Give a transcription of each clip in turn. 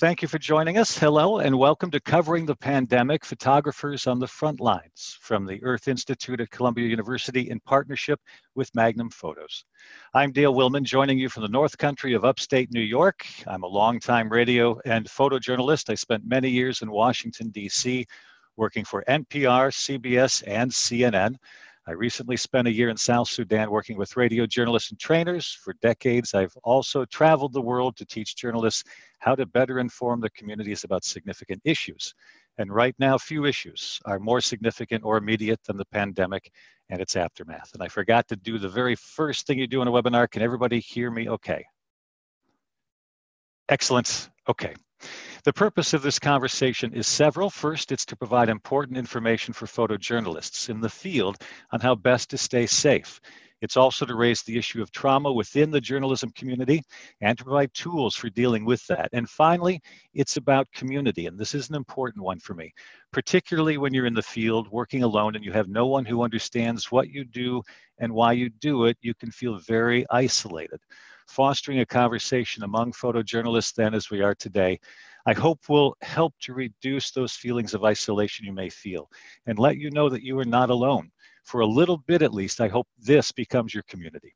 Thank you for joining us. Hello, and welcome to Covering the Pandemic Photographers on the Front Lines from the Earth Institute at Columbia University in partnership with Magnum Photos. I'm Dale Willman, joining you from the North Country of upstate New York. I'm a longtime radio and photojournalist. I spent many years in Washington, D.C., working for NPR, CBS, and CNN. I recently spent a year in South Sudan working with radio journalists and trainers. For decades, I've also traveled the world to teach journalists how to better inform the communities about significant issues. And right now, few issues are more significant or immediate than the pandemic and its aftermath. And I forgot to do the very first thing you do in a webinar. Can everybody hear me okay? Excellent. Okay. The purpose of this conversation is several. First, it's to provide important information for photojournalists in the field on how best to stay safe. It's also to raise the issue of trauma within the journalism community and to provide tools for dealing with that. And finally, it's about community. And this is an important one for me, particularly when you're in the field working alone and you have no one who understands what you do and why you do it, you can feel very isolated. Fostering a conversation among photojournalists then as we are today, I hope will help to reduce those feelings of isolation you may feel and let you know that you are not alone for a little bit at least, I hope this becomes your community.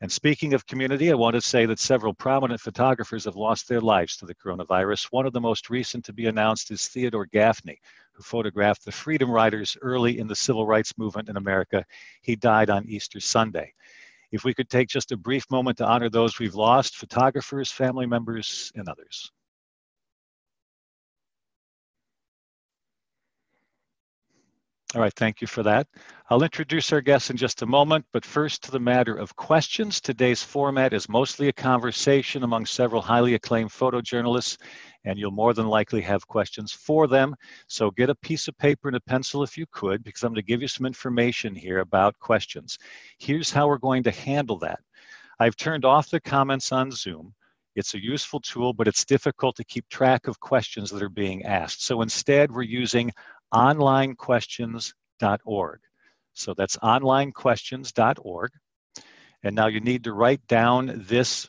And speaking of community, I want to say that several prominent photographers have lost their lives to the coronavirus. One of the most recent to be announced is Theodore Gaffney, who photographed the Freedom Riders early in the civil rights movement in America. He died on Easter Sunday. If we could take just a brief moment to honor those we've lost, photographers, family members, and others. All right, thank you for that. I'll introduce our guests in just a moment, but first to the matter of questions. Today's format is mostly a conversation among several highly acclaimed photojournalists, and you'll more than likely have questions for them. So get a piece of paper and a pencil if you could, because I'm going to give you some information here about questions. Here's how we're going to handle that. I've turned off the comments on Zoom. It's a useful tool, but it's difficult to keep track of questions that are being asked. So instead, we're using onlinequestions.org. So that's onlinequestions.org. And now you need to write down this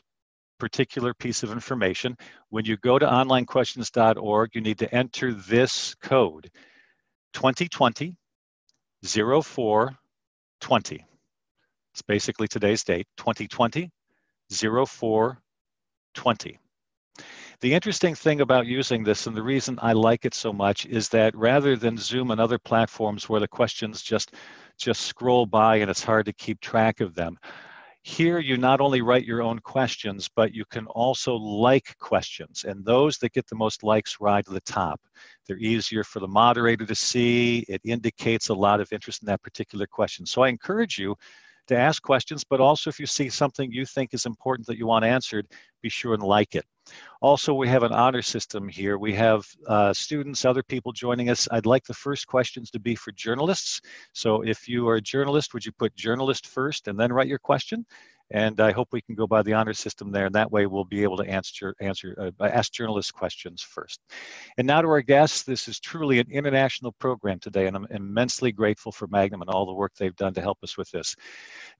particular piece of information. When you go to onlinequestions.org, you need to enter this code 2020 0420. It's basically today's date 2020 0420. The interesting thing about using this and the reason I like it so much is that rather than Zoom and other platforms where the questions just just scroll by and it's hard to keep track of them, here you not only write your own questions, but you can also like questions. And those that get the most likes ride to the top. They're easier for the moderator to see. It indicates a lot of interest in that particular question. So I encourage you to ask questions, but also if you see something you think is important that you want answered, be sure and like it. Also, we have an honor system here. We have uh, students, other people joining us. I'd like the first questions to be for journalists. So if you are a journalist, would you put journalist first and then write your question? And I hope we can go by the honor system there. And that way we'll be able to answer, answer uh, ask journalists questions first. And now to our guests. This is truly an international program today, and I'm immensely grateful for Magnum and all the work they've done to help us with this.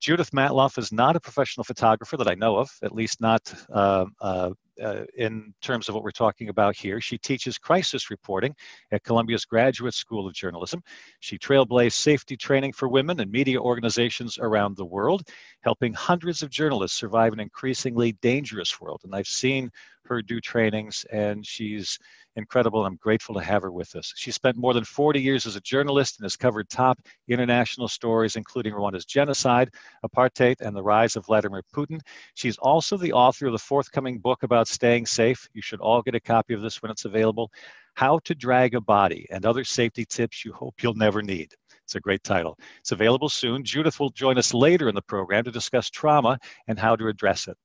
Judith Matloff is not a professional photographer that I know of, at least not uh, uh, uh, in terms of what we're talking about here. She teaches crisis reporting at Columbia's Graduate School of Journalism. She trailblazed safety training for women and media organizations around the world, helping hundreds of journalists survive an increasingly dangerous world. And I've seen her do trainings, and she's incredible. I'm grateful to have her with us. She spent more than 40 years as a journalist and has covered top international stories, including Rwanda's genocide, apartheid, and the rise of Vladimir Putin. She's also the author of the forthcoming book about staying safe. You should all get a copy of this when it's available. How to Drag a Body and Other Safety Tips You Hope You'll Never Need. It's a great title. It's available soon. Judith will join us later in the program to discuss trauma and how to address it.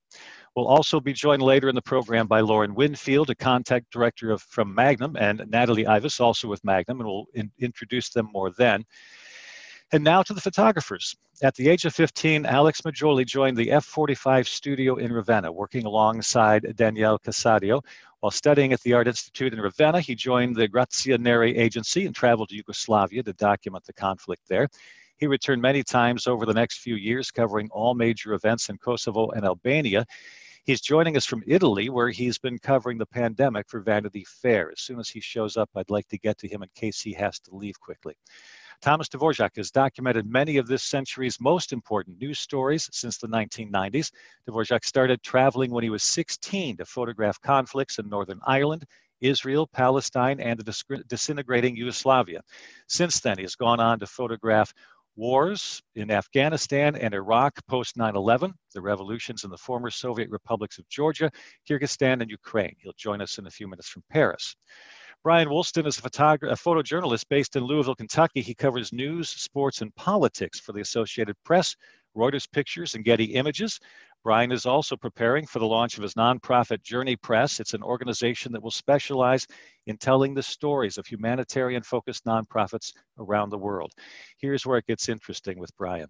We'll also be joined later in the program by Lauren Winfield, a contact director of, from Magnum, and Natalie Ivas, also with Magnum, and we'll in, introduce them more then. And now to the photographers. At the age of 15, Alex Majoli joined the F45 studio in Ravenna, working alongside Daniele Casadio. While studying at the Art Institute in Ravenna, he joined the Grazia Neri agency and traveled to Yugoslavia to document the conflict there. He returned many times over the next few years, covering all major events in Kosovo and Albania. He's joining us from Italy, where he's been covering the pandemic for Vanity Fair. As soon as he shows up, I'd like to get to him in case he has to leave quickly. Thomas Dworzak has documented many of this century's most important news stories since the 1990s. Dworzak started traveling when he was 16 to photograph conflicts in Northern Ireland, Israel, Palestine, and the disintegrating Yugoslavia. Since then, he has gone on to photograph wars in Afghanistan and Iraq post 9 11, the revolutions in the former Soviet republics of Georgia, Kyrgyzstan, and Ukraine. He'll join us in a few minutes from Paris. Brian Woolston is a, a photojournalist based in Louisville, Kentucky. He covers news, sports, and politics for the Associated Press, Reuters Pictures, and Getty Images. Brian is also preparing for the launch of his nonprofit Journey Press. It's an organization that will specialize in telling the stories of humanitarian focused nonprofits around the world. Here's where it gets interesting with Brian.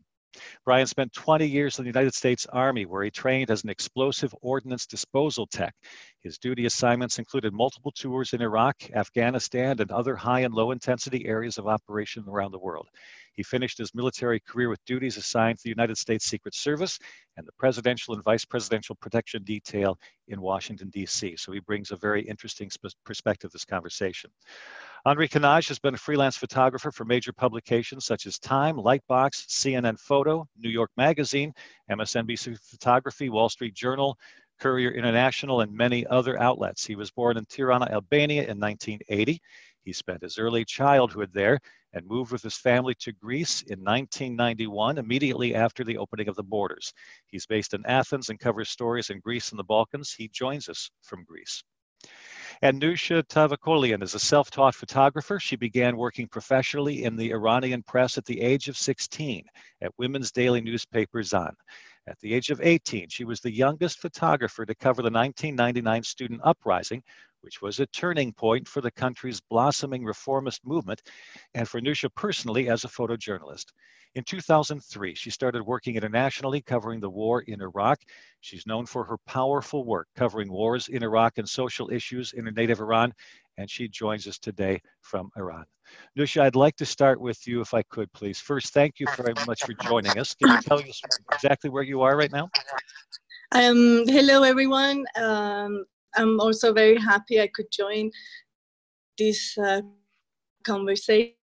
Brian spent 20 years in the United States Army, where he trained as an explosive ordnance disposal tech. His duty assignments included multiple tours in Iraq, Afghanistan, and other high and low intensity areas of operation around the world. He finished his military career with duties assigned to the United States Secret Service and the Presidential and Vice Presidential Protection Detail in Washington, D.C. So he brings a very interesting perspective to this conversation. Enri Canaj has been a freelance photographer for major publications such as Time, Lightbox, CNN Photo, New York Magazine, MSNBC Photography, Wall Street Journal, Courrier International, and many other outlets. He was born in Tirana, Albania in 1980. He spent his early childhood there and moved with his family to Greece in 1991, immediately after the opening of the borders. He's based in Athens and covers stories in Greece and the Balkans. He joins us from Greece. And Newsha Tavakolian is a self-taught photographer. She began working professionally in the Iranian press at the age of 16 at women's daily newspaper Zan. At the age of 18, she was the youngest photographer to cover the 1999 student uprising, which was a turning point for the country's blossoming reformist movement and for Newsha personally as a photojournalist. In 2003, she started working internationally covering the war in Iraq. She's known for her powerful work covering wars in Iraq and social issues in her native Iran, and she joins us today from Iran. Newsha, I'd like to start with you if I could, please. First, thank you very much for joining us. Can you tell us exactly where you are right now? Um, hello, everyone. Um, I'm also very happy I could join this uh, conversation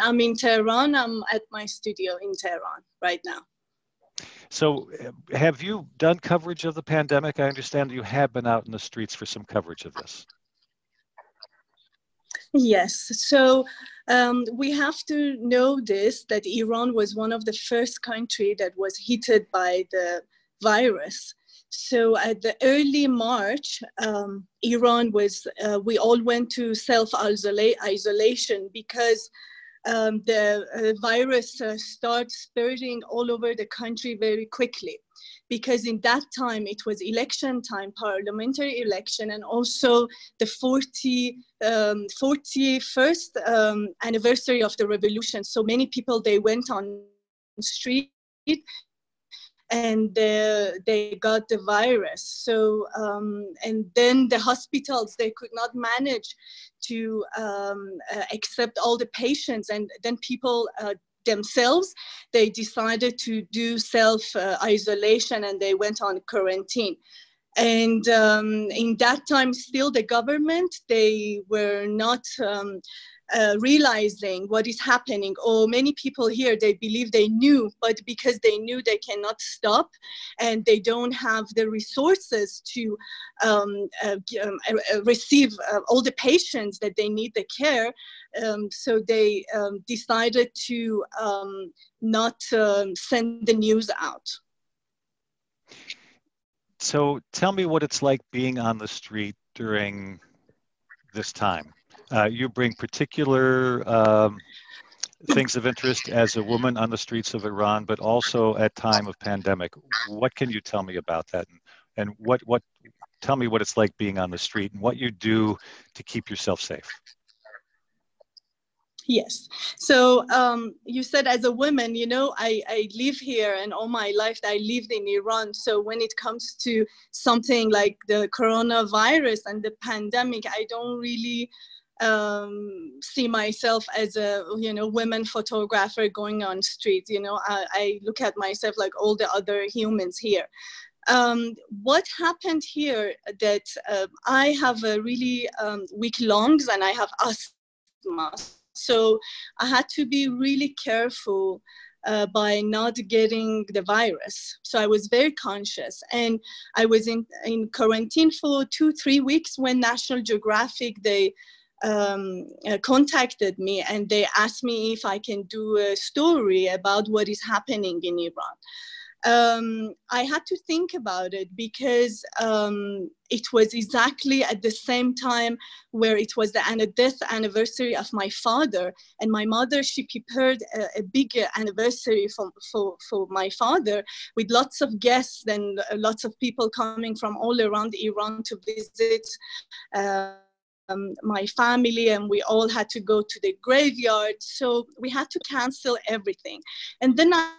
I'm in Tehran. I'm at my studio in Tehran right now. So, have you done coverage of the pandemic? I understand you have been out in the streets for some coverage of this. Yes. So, um, we have to know this that Iran was one of the first country that was hit by the virus. So at the early March, um, Iran was, uh, we all went to self-isolation because um, the uh, virus uh, starts spreading all over the country very quickly. Because in that time it was election time parliamentary election and also the 40 um, 41st um, anniversary of the revolution. So many people they went on street and they got the virus. So, um, and then the hospitals, they could not manage to um, uh, accept all the patients. And then people uh, themselves, they decided to do self uh, isolation and they went on quarantine. And um, in that time, still the government, they were not um, uh, realizing what is happening. Or many people here they believe they knew but because they knew they cannot stop and they don't have the resources to um, uh, um, uh, receive uh, all the patients that they need the care. Um, so they um, decided to um, not send the news out. So tell me what it's like being on the street during this time uh, you bring particular um, things of interest as a woman on the streets of Iran, but also at time of pandemic. What can you tell me about that? And, and what, what, tell me what it's like being on the street and what you do to keep yourself safe. Yes. So um, you said as a woman, you know, I, I live here and all my life I lived in Iran. So when it comes to something like the coronavirus and the pandemic, I don't really um, see myself as a you know women photographer going on streets you know I, I, look at myself like all the other humans here um, what happened here that uh, I have a really um, weak lungs and I have asthma. So I had to be really careful uh, by not getting the virus. So I was very conscious. And I was in, in quarantine for two, three weeks when National Geographic, they um, uh, contacted me and they asked me if I can do a story about what is happening in Iran um, I had to think about it because um, it was exactly at the same time where it was the death anniversary of my father. And my mother, she prepared a, a big anniversary for, for, for my father with lots of guests and lots of people coming from all around Iran to visit. Uh, um, my family and we all had to go to the graveyard. So we had to cancel everything. And then I,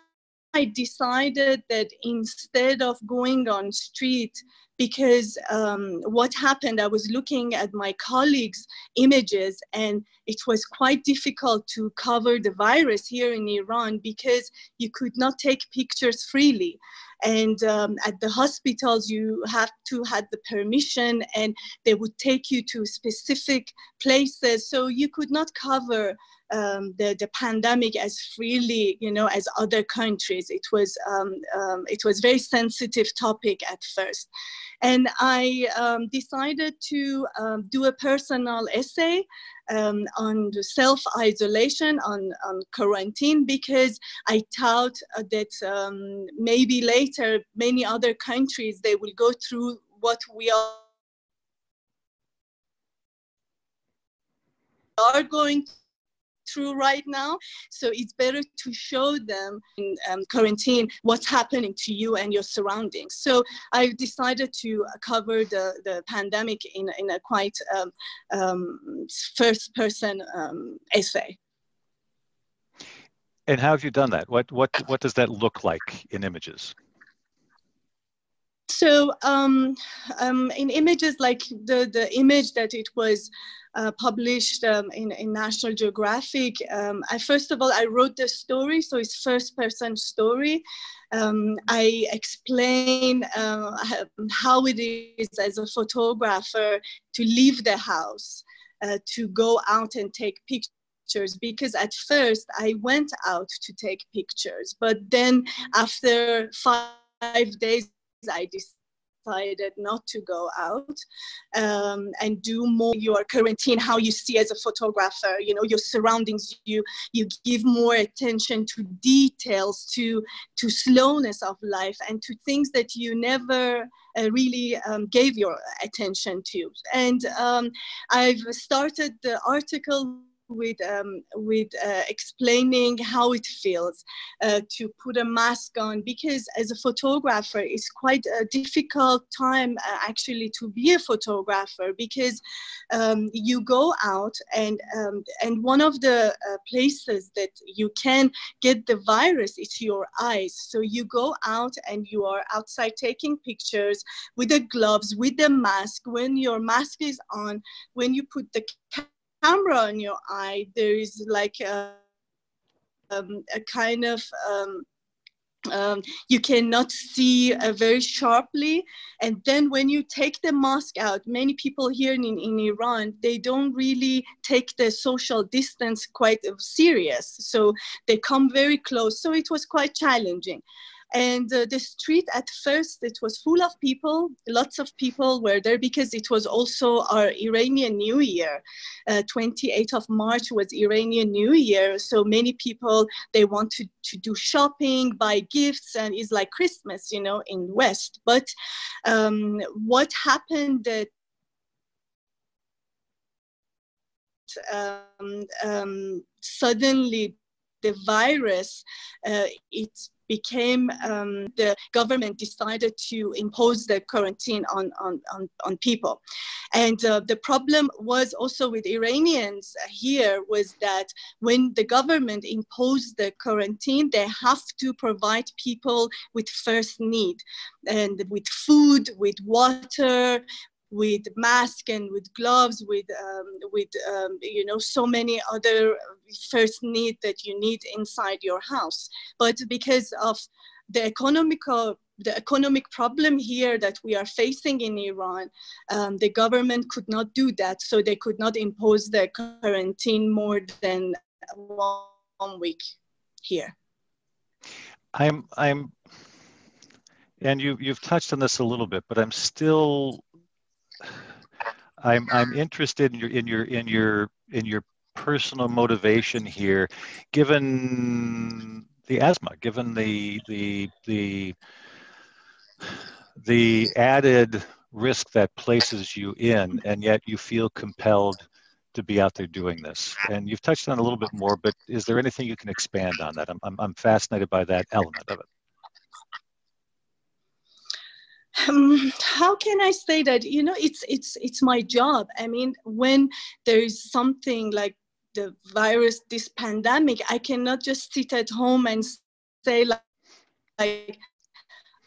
I decided that instead of going on street, because um, what happened, I was looking at my colleagues' images, and it was quite difficult to cover the virus here in Iran because you could not take pictures freely. And um, at the hospitals, you have to have the permission, and they would take you to specific places, so you could not cover um, the, the pandemic as freely, you know, as other countries. It was, um, um, it was very sensitive topic at first. And I um, decided to um, do a personal essay um, on self-isolation, on, on quarantine, because I thought uh, that maybe later many other countries, they will go through what we are are going through right now. So it's better to show them in um, quarantine what's happening to you and your surroundings. So I decided to cover the, the pandemic in, in a quite um, um, first person um, essay. And how have you done that? What, what, what does that look like in images? So um, um, in images like the, the image that it was uh, published um, in, in National Geographic. Um, I first of all I wrote the story, so it's first person story. Um, I explain uh, how it is as a photographer to leave the house, uh, to go out and take pictures because at first I went out to take pictures, but then after five days, I decided decided not to go out um, and do more your quarantine how you see as a photographer you know your surroundings you you give more attention to details to to slowness of life and to things that you never uh, really um, gave your attention to. And um, i've started the article with um, with uh, explaining how it feels uh, to put a mask on because as a photographer it's quite a difficult time uh, actually to be a photographer because um, you go out and um, and one of the uh, places that you can get the virus is your eyes. So you go out and you are outside taking pictures with the gloves with the mask. When your mask is on when you put the camera on your eye, there is like a, um, a kind of um, um, you cannot see uh, very sharply. And then when you take the mask out, many people here in, in Iran, they don't really take the social distance quite serious. So they come very close. So it was quite challenging. And uh, the street at first, it was full of people. Lots of people were there because it was also our Iranian New Year. Uh, 28th of March was Iranian New Year. So many people, they want to, do shopping, buy gifts, and it's like Christmas, you know, in West. But um, what happened that um, um, suddenly the virus, uh, it became um, the government decided to impose the quarantine on, on, on, on people. And uh, the problem was also with Iranians here was that when the government imposed the quarantine, they have to provide people with first need and with food, with water, with mask and with gloves, with um, with um, you know so many other first need that you need inside your house. But because of the economical the economic problem here that we are facing in Iran, um, the government could not do that. So they could not impose the quarantine more than one week here. I'm, I'm, and you, you've touched on this a little bit, but I'm still, I'm, I'm interested in your, in your, in your, in your personal motivation here, given the asthma, given the the the the added risk that places you in, and yet you feel compelled to be out there doing this. And you've touched on a little bit more, but is there anything you can expand on that? I'm, I'm, I'm fascinated by that element of it. Um, how can I say that? You know, it's it's it's my job. I mean, when there is something like the virus, this pandemic, I cannot just sit at home and say like, like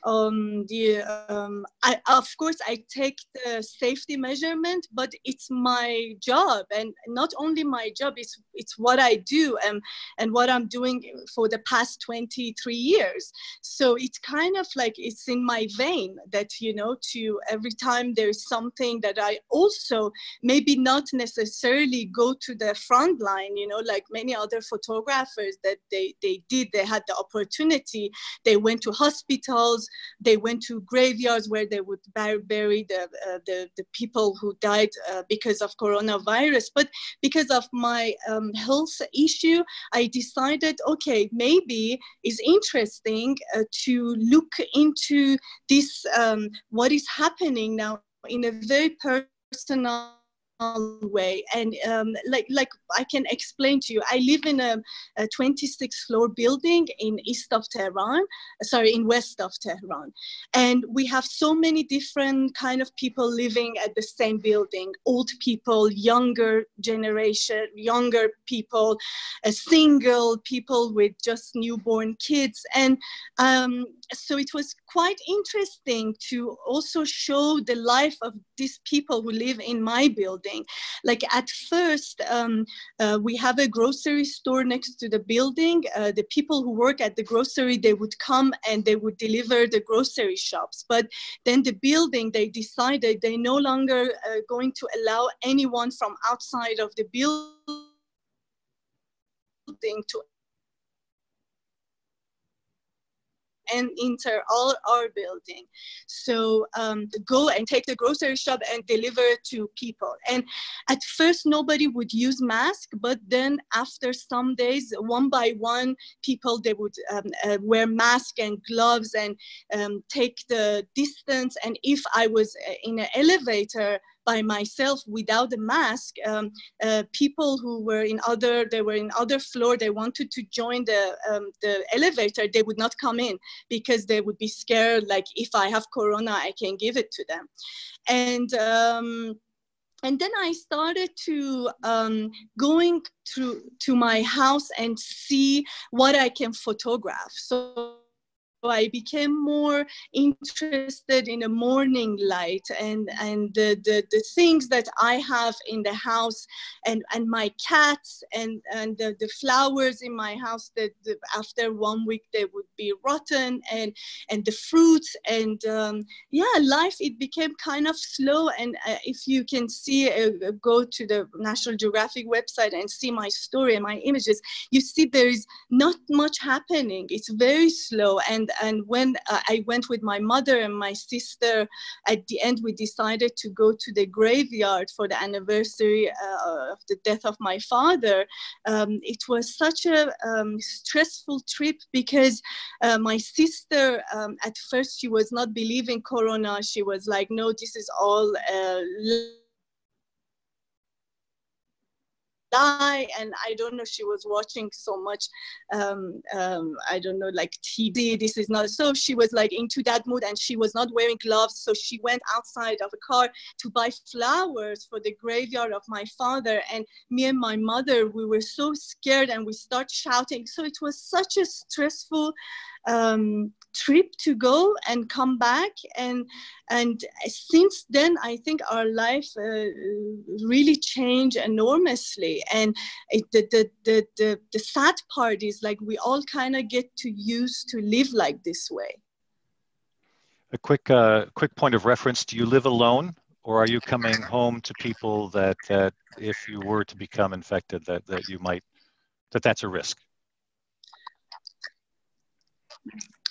um, the um, I, of course I take the safety measurement, but it's my job, and not only my job, it's it's what I do and and what I'm doing for the past 23 years. So it's kind of like it's in my vein that you know to every time there's something that I also maybe not necessarily go to the front line, you know, like many other photographers that they they did, they had the opportunity, they went to hospitals they went to graveyards where they would bury the, uh, the, the, people who died uh, because of coronavirus. But because of my um, health issue, I decided, okay, maybe it's interesting uh, to look into this, um, what is happening now in a very personal way. And um, like like i can explain to you i live in a, a 26 floor building in east of tehran sorry in west of tehran. And we have so many different kind of people living at the same building old people younger generation younger people a single people with just newborn kids. And um, so it was quite interesting to also show the life of these people who live in my building. Like at first, um, uh, we have a grocery store next to the building. Uh, the people who work at the grocery, they would come and they would deliver the grocery shops. But then the building, they decided they no longer uh, going to allow anyone from outside of the building to and enter all our building. So um, go and take the grocery shop and deliver to people. And at first nobody would use mask, but then after some days, one by one, people they would um, uh, wear mask and gloves and um, take the distance. And if I was uh, in an elevator, by myself without a mask. Um, uh, people who were in other, they were in other floor, they wanted to join the, um, the elevator, they would not come in because they would be scared, like if I have Corona, I can give it to them. And, um, and then I started to um, going to to my house and see what I can photograph. So I became more interested in the morning light and, and the, the, the things that I have in the house and, and my cats and, and the, the flowers in my house that the, after one week they would be rotten and, and the fruits and um, yeah, life, it became kind of slow. And uh, if you can see, uh, go to the National Geographic website and see my story and my images, you see there is not much happening. It's very slow. And and when uh, I went with my mother and my sister, at the end we decided to go to the graveyard for the anniversary uh, of the death of my father. Um, it was such a um, stressful trip because uh, my sister, um, at first, she was not believing Corona. She was like, no, this is all uh, die and i don't know she was watching so much um, um, i don't know like tv this is not so she was like into that mood and she was not wearing gloves so she went outside of a car to buy flowers for the graveyard of my father and me and my mother we were so scared and we start shouting so it was such a stressful um, trip to go and come back and and since then i think our life uh, really changed enormously and it, the, the, the, the, the sad part is like we all kind of get to use to live like this way a quick uh, quick point of reference. Do you live alone, or are you coming home to people that that if you were to become infected, that that you might that that's a risk?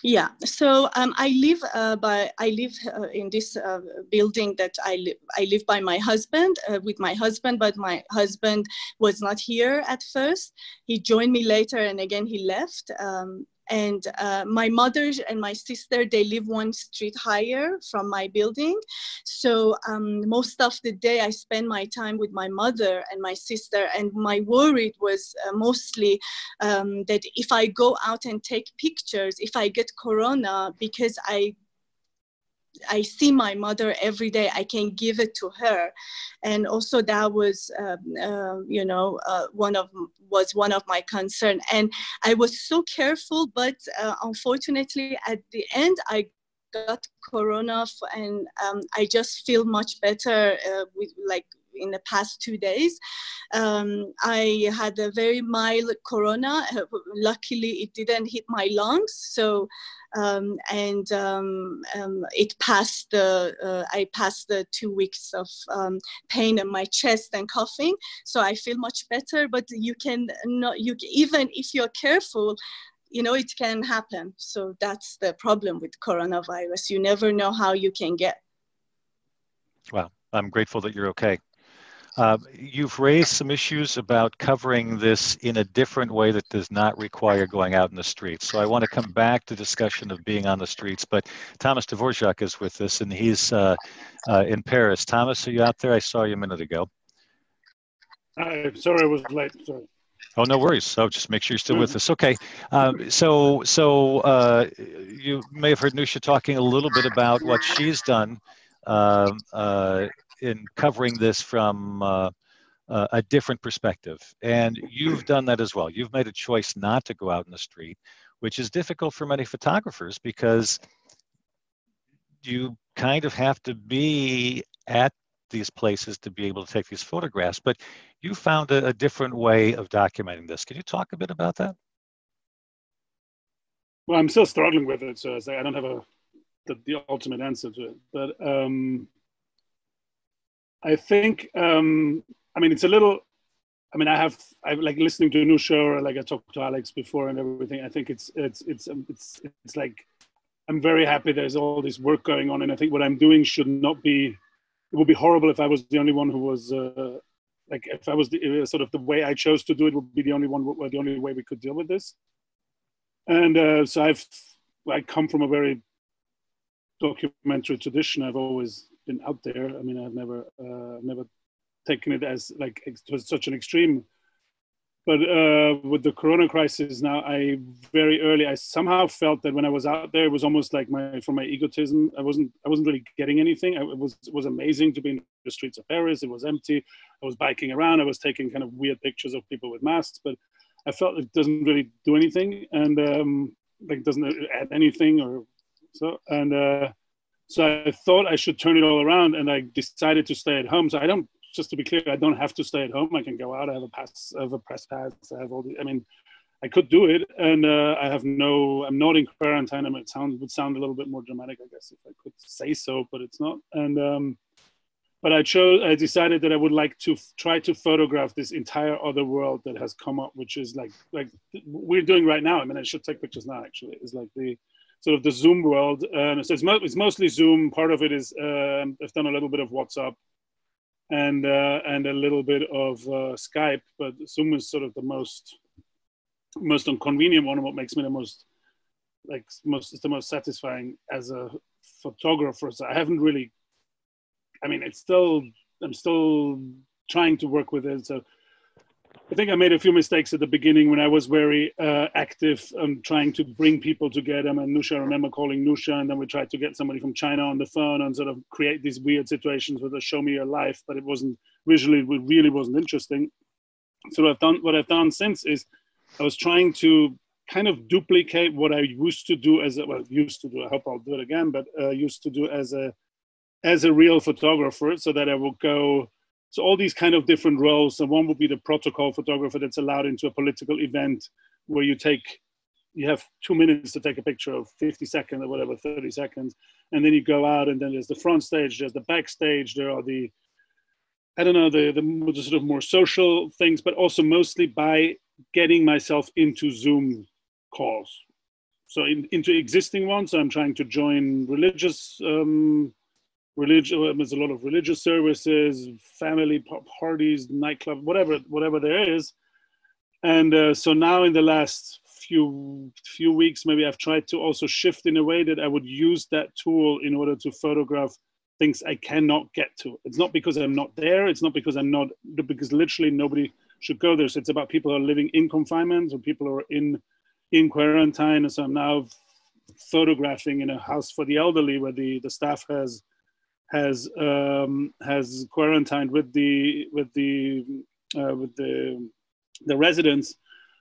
Yeah, so um, I live uh, by I live uh, in this uh, building that I live I live by my husband uh, with my husband, but my husband was not here at first. He joined me later, and again he left. Um, and uh, my mother and my sister they live one street higher from my building. So um, most of the day i spend my time with my mother and my sister and my worry was uh, mostly um, that if i go out and take pictures if i get corona because i I see my mother every day. I can give it to her, and also that was, um, uh, you know, uh, one of was one of my concern. And I was so careful, but uh, unfortunately, at the end, I got corona, and um, I just feel much better uh, with like in the past two days. Um, I had a very mild corona. Luckily, it didn't hit my lungs. So, um, and um, um it passed the, uh, I passed the two weeks of um, pain in my chest and coughing. So I feel much better, but you can not, you, even if you're careful, you know, it can happen. So that's the problem with coronavirus. You never know how you can get. Well, I'm grateful that you're okay. Uh, you've raised some issues about covering this in a different way that does not require going out in the streets. So I want to come back to discussion of being on the streets, but Thomas Dworzak is with us and he's uh, uh, in Paris. Thomas, are you out there? I saw you a minute ago. I'm sorry I was late. Sorry. Oh, no worries. So just make sure you're still with mm-hmm. us. Okay. Um, so, so uh, you may have heard Newsha talking a little bit about what she's done um, uh, in covering this from uh, uh, a different perspective. And you've done that as well. You've made a choice not to go out in the street, which is difficult for many photographers because you kind of have to be at these places to be able to take these photographs. But you found a, a different way of documenting this. Can you talk a bit about that? Well, I'm still struggling with it, so I don't have a the, the ultimate answer to it. But um, I think, um, I mean, it's a little, I mean, I have, I like listening to a new show or like I talked to Alex before and everything. I think it's, it's, it's, um, it's, it's like, I'm very happy there's all this work going on. And I think what I'm doing should not be, it would be horrible if I was the only one who was, uh, like if I was the, uh, sort of the way I chose to do it would be the only one, the only way we could deal with this. And uh, so I've, I come from a very documentary tradition. I've always been out there. I mean, I've never uh, never taken it as like it was such an extreme. But uh, with the Corona crisis now, I very early I somehow felt that when I was out there, it was almost like my for my egotism. I wasn't I wasn't really getting anything. I, it was it was amazing to be in the streets of Paris. It was empty. I was biking around. I was taking kind of weird pictures of people with masks, but I felt it doesn't really do anything and um, like doesn't add anything or so. And uh, so I thought I should turn it all around, and I decided to stay at home. So I don't, just to be clear, I don't have to stay at home. I can go out. I have a pass, I have a press pass. I have all the. I mean, I could do it, and uh, I have no. I'm not in quarantine. I mean, it sounds would sound a little bit more dramatic, I guess, if I could say so, but it's not. And um, but I chose. I decided that I would like to f- try to photograph this entire other world that has come up, which is like like we're doing right now. I mean, I should take pictures now. Actually, it's like the sort of the Zoom world. Um, so it's, mo- it's, mostly Zoom. Part of it is um, I've done a little bit of WhatsApp and uh, and a little bit of uh, Skype, but Zoom is sort of the most most inconvenient one. And what makes me the most like most it's the most satisfying as a photographer. So I haven't really. I mean, it's still I'm still trying to work with it. So I think I made a few mistakes at the beginning when I was very uh, active and trying to bring people together. And Newsha, I remember calling Newsha, and then we tried to get somebody from China on the phone and sort of create these weird situations with a show me your life, but it wasn't visually, it really wasn't interesting. So what I've done, what I've done since is I was trying to kind of duplicate what I used to do as a, well, used to do. I hope I'll do it again, but uh, used to do as a as a real photographer, so that I will go so all these kind of different roles. And one would be the protocol photographer that's allowed into a political event where you take, you have two minutes to take a picture of 50 seconds or whatever, 30 seconds. and then you go out, and then there's the front stage, there's the backstage, there are the I don't know the, the the sort of more social things, but also mostly by getting myself into Zoom calls. So in, into existing ones, I'm trying to join religious um, religion. Uh, there's a lot of religious services, family parties, nightclub, whatever whatever there is. And uh, so now in the last few few weeks, maybe I've tried to also shift in a way that I would use that tool in order to photograph things I cannot get to. It's not because I'm not there. It's not because I'm not because literally nobody should go there. So it's about people who are living in confinement or people who are in in quarantine. So I'm now photographing in a house for the elderly where the, the staff has has um, has quarantined with the with the uh, with the the residents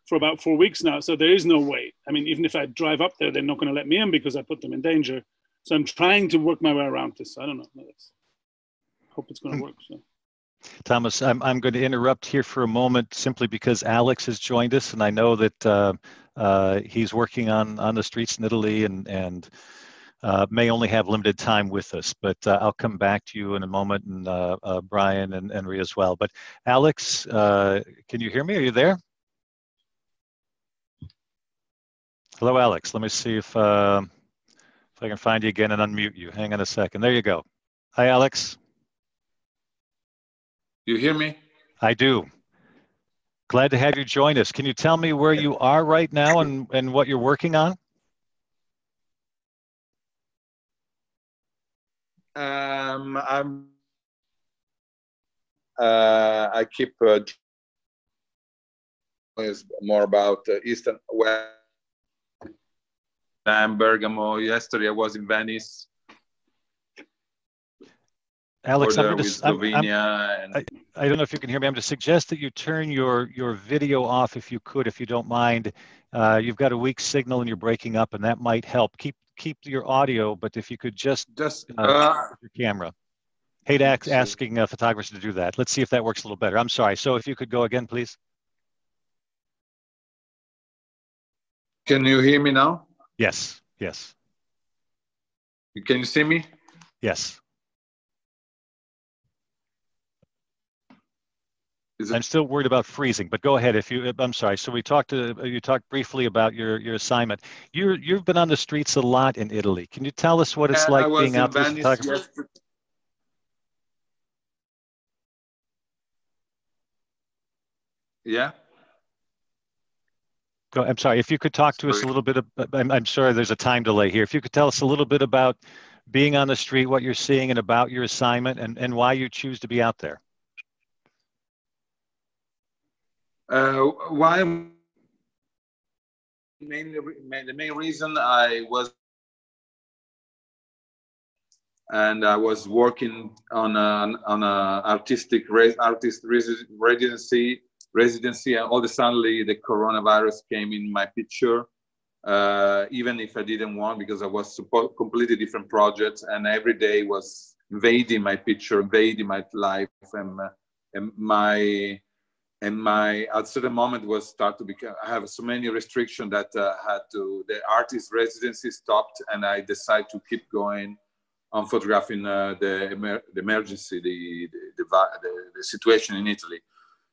for about four weeks now. So there is no way. I mean, even if I drive up there, they're not going to let me in because I put them in danger. So I'm trying to work my way around this. I don't know. Let's hope it's going to work. So. Thomas, I'm, I'm going to interrupt here for a moment simply because Alex has joined us, and I know that uh, uh, he's working on, on the streets in Italy and, and uh, may only have limited time with us. But uh, I'll come back to you in a moment, and uh, uh, Brian and, and Rhea as well. But Alex, can you hear me? Are you there? Hello, Alex. Let me see if, if I can find you again and unmute you. Hang on a second. There you go. Hi, Alex. You hear me? I do. Glad to have you join us. Can you tell me where you are right now and, and what you're working on? Um, I'm. Uh, I keep uh, is more about uh, Eastern West. I'm Bergamo. Yesterday I was in Venice. Alex, I'm gonna, I'm, I'm, and... I, I don't know if you can hear me. I'm going to suggest that you turn your, your video off if you could, if you don't mind. Uh, you've got a weak signal and you're breaking up, and that might help. Keep keep your audio, but if you could just just uh, uh, your camera. Hate ask, asking uh, photographers to do that. Let's see if that works a little better. I'm sorry. So if you could go again, please. Can you hear me now? Yes. Yes. Can you see me? Yes. I'm still worried about freezing, but go ahead. If you, I'm sorry. So we talked to you talked briefly about your your assignment. You you've been on the streets a lot in Italy. Can you tell us what it's like being out there? Yeah. Go, I'm sorry. If you could talk to us a little bit. Of, I'm, I'm sorry. There's a time delay here. If you could tell us a little bit about being on the street, what you're seeing, and about your assignment, and and why you choose to be out there. Uh, why? Mainly, the main reason I was and I was working on an on a artistic res, artist residency residency, and all of a sudden the coronavirus came in my picture. Uh, even if I didn't want, because I was support, completely different projects, and every day was invading my picture, invading my life, and, and my and my at certain moment was start to become i have so many restrictions that uh, had to the artist residency stopped and i decided to keep going on photographing uh, the, emer- the emergency the the, the the, situation in italy.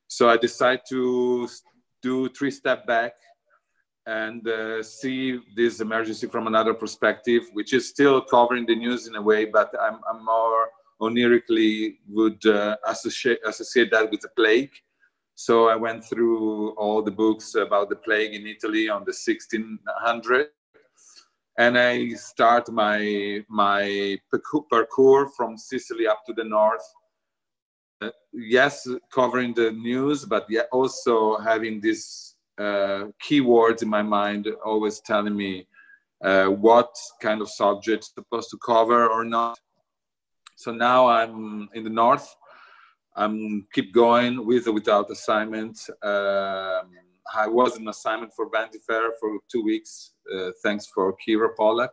So i decided to do three step back and uh, see this emergency from another perspective which is still covering the news in a way but i'm, I'm more onirically would uh, associate, associate that with the plague so I went through all the books about the plague in Italy on the 1600, and I start my my parcours from Sicily up to the north. Uh, yes, covering the news, but also having these uh, keywords in my mind, always telling me uh, what kind of subject supposed to cover or not. So now I'm in the north I'm keep going with or without assignment. Um, I was an assignment for Vanity Fair for two weeks. Uh, thanks for Kira Pollack.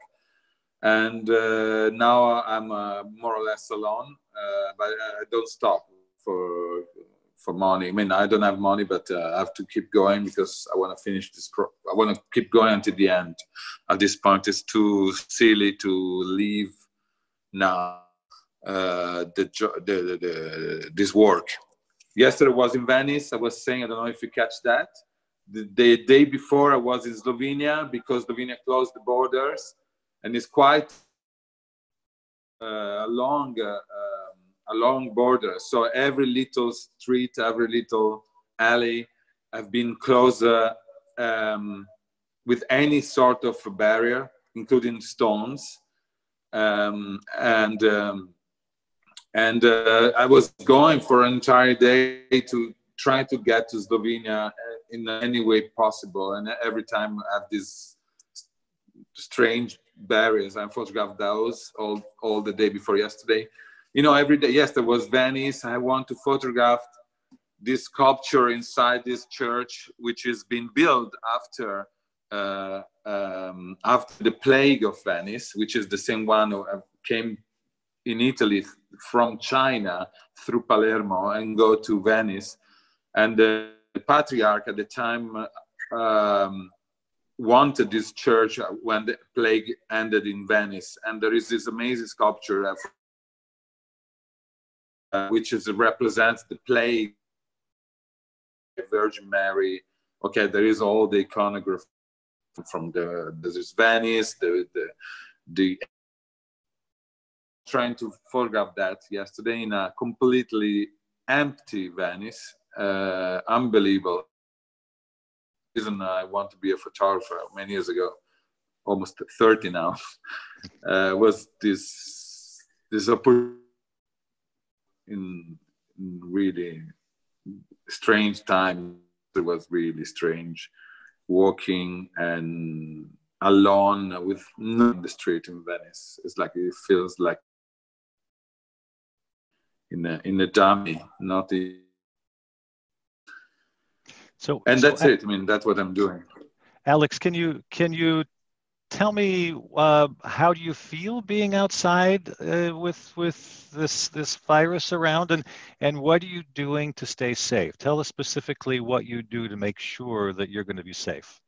And uh, now I'm uh, more or less alone, uh, but I don't stop for for money. I mean, I don't have money, but uh, I have to keep going because I want to finish this. Pro- I want to keep going until the end. At this point, it's too silly to leave now the, the, the, the, this work. Yesterday was in Venice. I was saying, I don't know if you catch that. The, the day before, I was in Slovenia because Slovenia closed the borders, and it's quite uh, a long, uh, um, a long border. So every little street, every little alley, have been closed uh, um, with any sort of barrier, including stones. Um, and um, and uh, I was going for an entire day to try to get to Slovenia in any way possible. And every time I have these strange barriers, I photographed those all, all the day before yesterday. You know, every day, yes, there was Venice. I want to photograph this sculpture inside this church, which has been built after uh, um, after the plague of Venice, which is the same one who came in Italy from China through Palermo and go to Venice. And the patriarch at the time um, wanted this church when the plague ended in Venice. And there is this amazing sculpture uh, which is represents the plague, Virgin Mary. Okay, there is all the iconography from the there's Venice, the the the trying to photograph that yesterday in a completely empty Venice. Uh, unbelievable. Reason I want to be a photographer many years ago, almost 30 now, uh, was this this opportunity in, really strange time. It was really strange walking and alone with no the street in Venice. It's like it feels like in the in the dummy, not the. So and so that's it. I mean, that's what I'm doing. Alex, can you can you tell me uh, how do you feel being outside uh, with with this this virus around, and and what are you doing to stay safe? Tell us specifically what you do to make sure that you're going to be safe.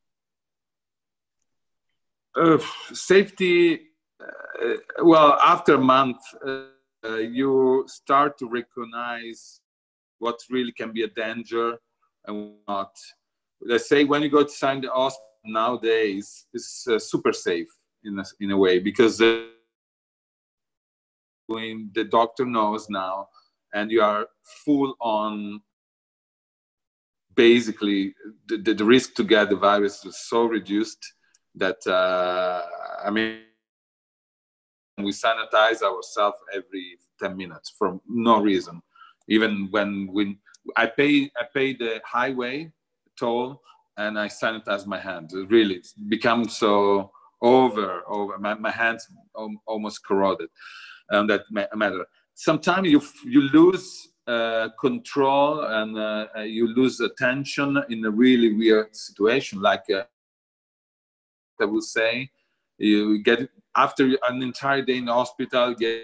Uh, safety. Uh, well, after a month uh, you start to recognize what really can be a danger and not. Let's say when you go to sign the hospital nowadays, it's uh, super safe in a, in a way because uh, when the doctor knows now and you are full on basically the, the, the risk to get the virus is so reduced that uh, I mean we sanitize ourselves every 10 minutes for no reason. Even when we i pay i pay the highway toll and i sanitize my hands. It really it's become so over over my, my hands almost corroded and that matter. Sometimes you you lose uh, control and uh, you lose attention in a really weird situation like uh, i would say you get after an entire day in the hospital, get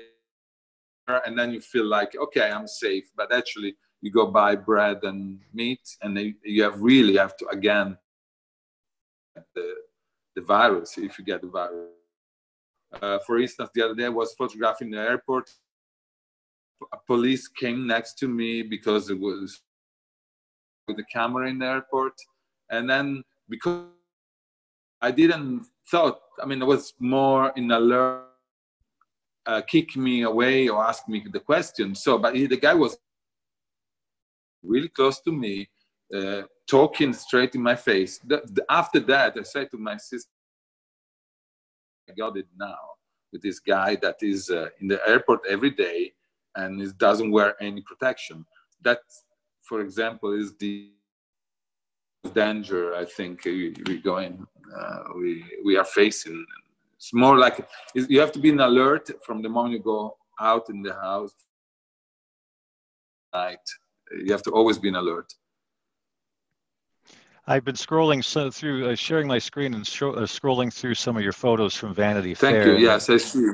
and then you feel like okay, I'm safe. But actually, you go buy bread and meat, and you have really have to again the the virus if you get the virus. Uh, for instance, the other day I was photographing the airport. A police came next to me because it was with the camera in the airport, and then because I didn't thought, I mean, it was more in alert, uh, kick me away or ask me the question. So, but he, the guy was really close to me, uh, talking straight in my face. The, the, after that, I said to my sister, I got it now with this guy that is uh, in the airport every day and doesn't wear any protection. That, for example, is the danger I think we, we going uh, we we are facing. It's more like you have to be an alert from the moment you go out in the house. Night, you have to always be an alert. I've been scrolling so through, uh, sharing my screen and uh, scrolling through some of your photos from Vanity Thank Fair. you. Yes, I see.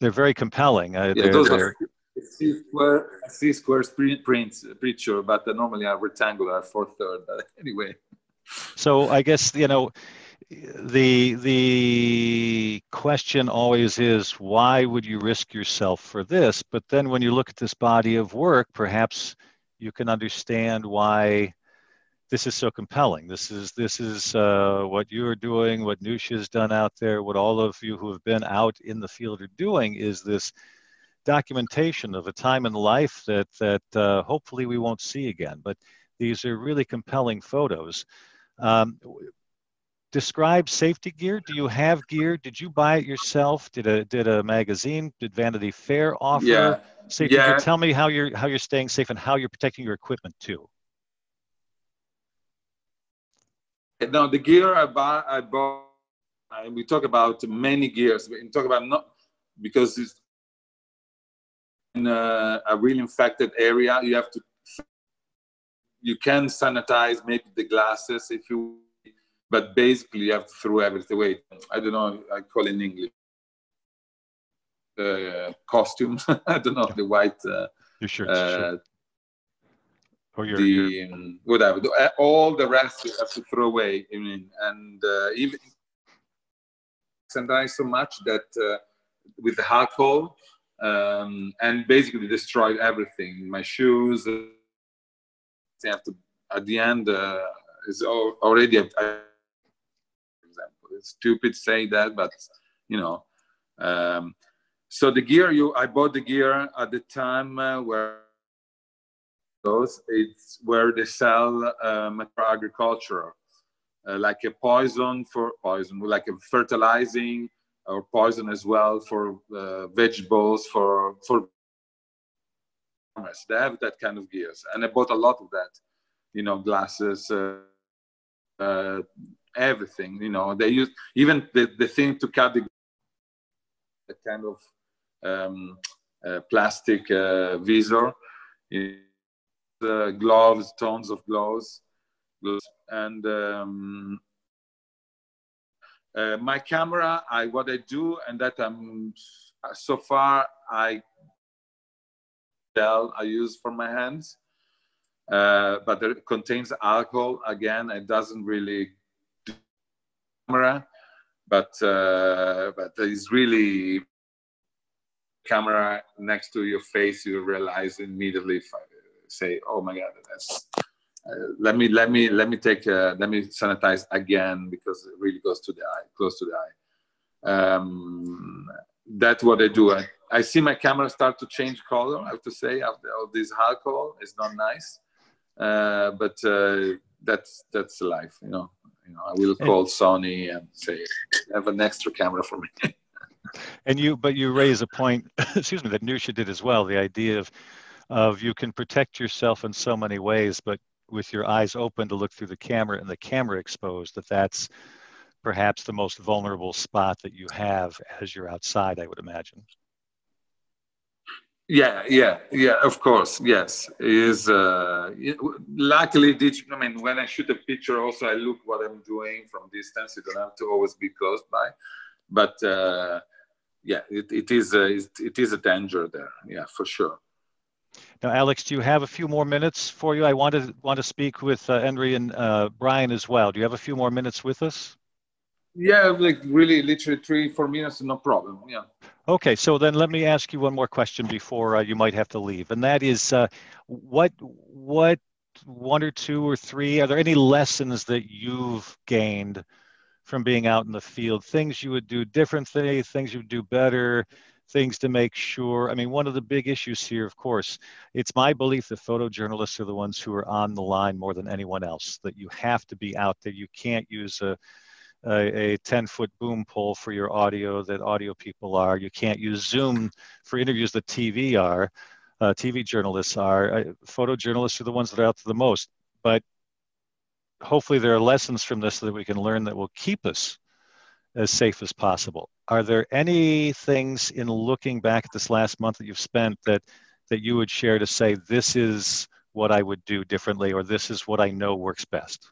They're very compelling. Uh, yeah, they're, those are C square, C square prints, pretty sure, but normally are rectangular, four third. Anyway. So I guess you know the the question always is why would you risk yourself for this but then when you look at this body of work perhaps you can understand why this is so compelling this is this is uh, what you're doing what Newsha has done out there what all of you who have been out in the field are doing is this documentation of a time in life that that uh, hopefully we won't see again but these are really compelling photos um, describe safety gear. Do you have gear? Did you buy it yourself? Did a did a magazine? Did Vanity Fair offer yeah. safety yeah. gear? Tell me how you're how you're staying safe and how you're protecting your equipment too. Now the gear I bought, I bought. we talk about many gears. We talk about not because it's in a, a real infected area. You have to. You can sanitize maybe the glasses if you but basically you have to throw everything away. I don't know, I call it in English. Uh, costumes, I don't know, the white. Uh, your shirts. Uh, sure. Or your, the your... Um, whatever, uh, all the rest you have to throw away. I mean, and uh, even sometimes so much that uh, with the alcohol um, and basically destroyed everything. My shoes. Uh, have to at the end uh, is already. A, it's stupid to say that, but you know. Um, so the gear you, I bought the gear at the time uh, where those it's where they sell um, agriculture, uh, like a poison for poison, like a fertilizing or poison as well for uh, vegetables for for farmers. They have that kind of gears, and I bought a lot of that. You know, glasses, uh, uh, everything. You know, they use even the, the thing to cut the, the kind of um, uh, plastic uh, visor, uh, gloves, tons of gloves, gloves. and um, uh, my camera. I what I do, and that I'm so far I gel I use for my hands. Uh, but it contains alcohol again it doesn't really camera, but uh, but it's really camera next to your face. You realize immediately, say, "Oh my God, that's." Let me let me let me take uh, let me sanitize again because it really goes to the eye, close to the eye. Um, that's what I do. I, I see my camera start to change color. I have to say after all this alcohol, it's not nice, uh, but uh, that's that's life, you know. You know, I will call Sony and say, have an extra camera for me. and you, but you raise a point, excuse me, that Newsha did as well. The idea of, of you can protect yourself in so many ways, but with your eyes open to look through the camera and the camera exposed, that that's perhaps the most vulnerable spot that you have as you're outside, I would imagine. Yeah, yeah, yeah. Of course, yes. Is uh, luckily, digital. I mean, when I shoot a picture, also I look what I'm doing from distance. You don't have to always be close by, but uh, yeah, it, it is a, it is a danger there. Yeah, for sure. Now, Alex, do you have a few more minutes for you? I want to want to speak with uh, Henry and uh, Brian as well. Do you have a few more minutes with us? Yeah, like really, literally three, four minutes, no problem. Yeah. Okay, so then let me ask you one more question before uh, you might have to leave, and that is, uh, what what one or two or three are there any lessons that you've gained from being out in the field? Things you would do differently, things you would do better, things to make sure. I mean, one of the big issues here, of course, it's my belief that photojournalists are the ones who are on the line more than anyone else. That you have to be out there. You can't use a a, a 10 foot boom pole for your audio that audio people are. You can't use Zoom for interviews that TV are. Uh, TV journalists are. Uh, photojournalists are the ones that are out the most. But hopefully, there are lessons from this that we can learn that will keep us as safe as possible. Are there any things in looking back at this last month that you've spent that that you would share to say this is what I would do differently, or this is what I know works best?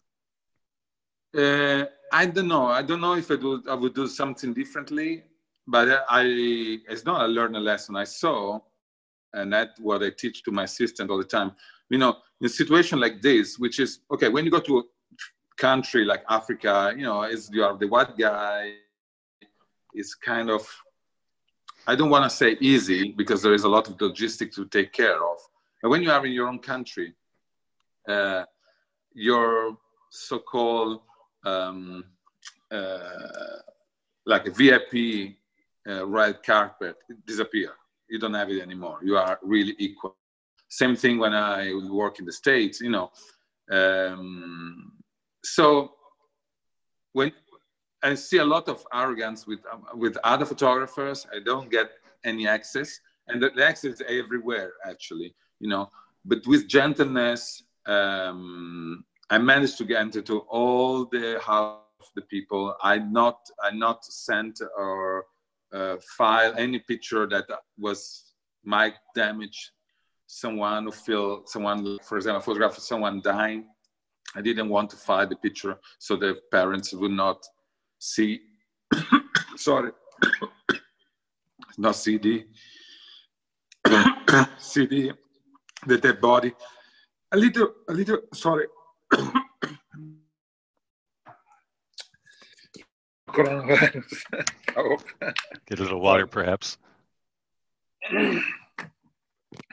Uh, I don't know. I don't know if I would I would do something differently, but I it's not a learned a lesson. I saw, and that's what I teach to my assistant all the time. You know, in a situation like this, which is okay, when you go to country like Africa, you know, is you are the white guy. It's kind of, I don't want to say easy because there is a lot of logistics to take care of. But when you are in your own country, uh, your so-called um, uh, like a VIP uh, red carpet disappear. You don't have it anymore. You are really equal. Same thing when I work in the States, you know. Um, so when I see a lot of arrogance with um, with other photographers, I don't get any access, and the, the access everywhere actually, you know. But with gentleness, um, I managed to get into all the house the people. I not I not sent or uh, file any picture that was might damage someone who feel someone, for example, photograph someone dying. I didn't want to file the picture so the parents would not see. sorry, not CD. CD, the dead body. A little, a little. Sorry. coronavirus. Get a little water, perhaps.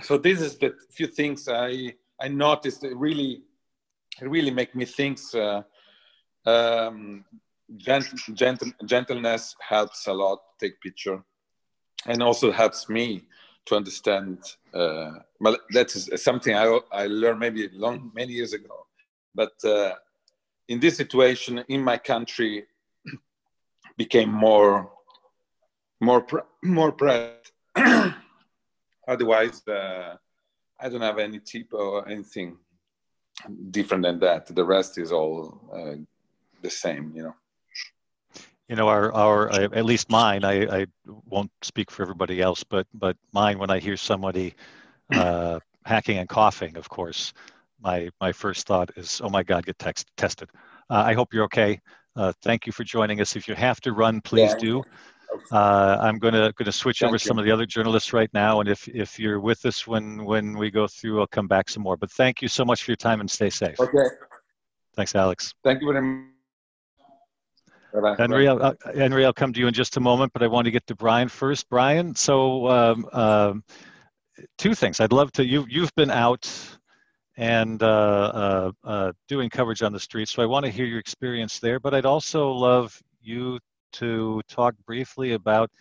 So this is the few things I I noticed really really make me think. Uh, um, gentle, gentle, gentleness helps a lot. Take picture, and also helps me to understand. Uh, well, that is something I I learned maybe long many years ago, but. Uh, in this situation in my country became more more more present. Otherwise, uh, I don't have any tip or anything different than that. The rest is all uh, the same, you know. You know, our our uh, at least mine. I, I won't speak for everybody else, but but mine. When I hear somebody uh, hacking and coughing, of course, my my first thought is, oh my God, get text, tested. Uh, I hope you're okay. Uh, thank you for joining us. If you have to run, please yeah. do. Uh, I'm going to going to switch thank over you. some of the other journalists right now, and if if you're with us when when we go through, I'll come back some more. But thank you so much for your time and stay safe. Okay. Thanks, Alex. Thank you very much. Henry, I'll, uh, Henry, I'll come to you in just a moment, but I want to get to Brian first. Brian, so um, uh, two things. I'd love to. You you've been out and uh, uh, uh, doing coverage on the street. So I want to hear your experience there, but I'd also love you to talk briefly about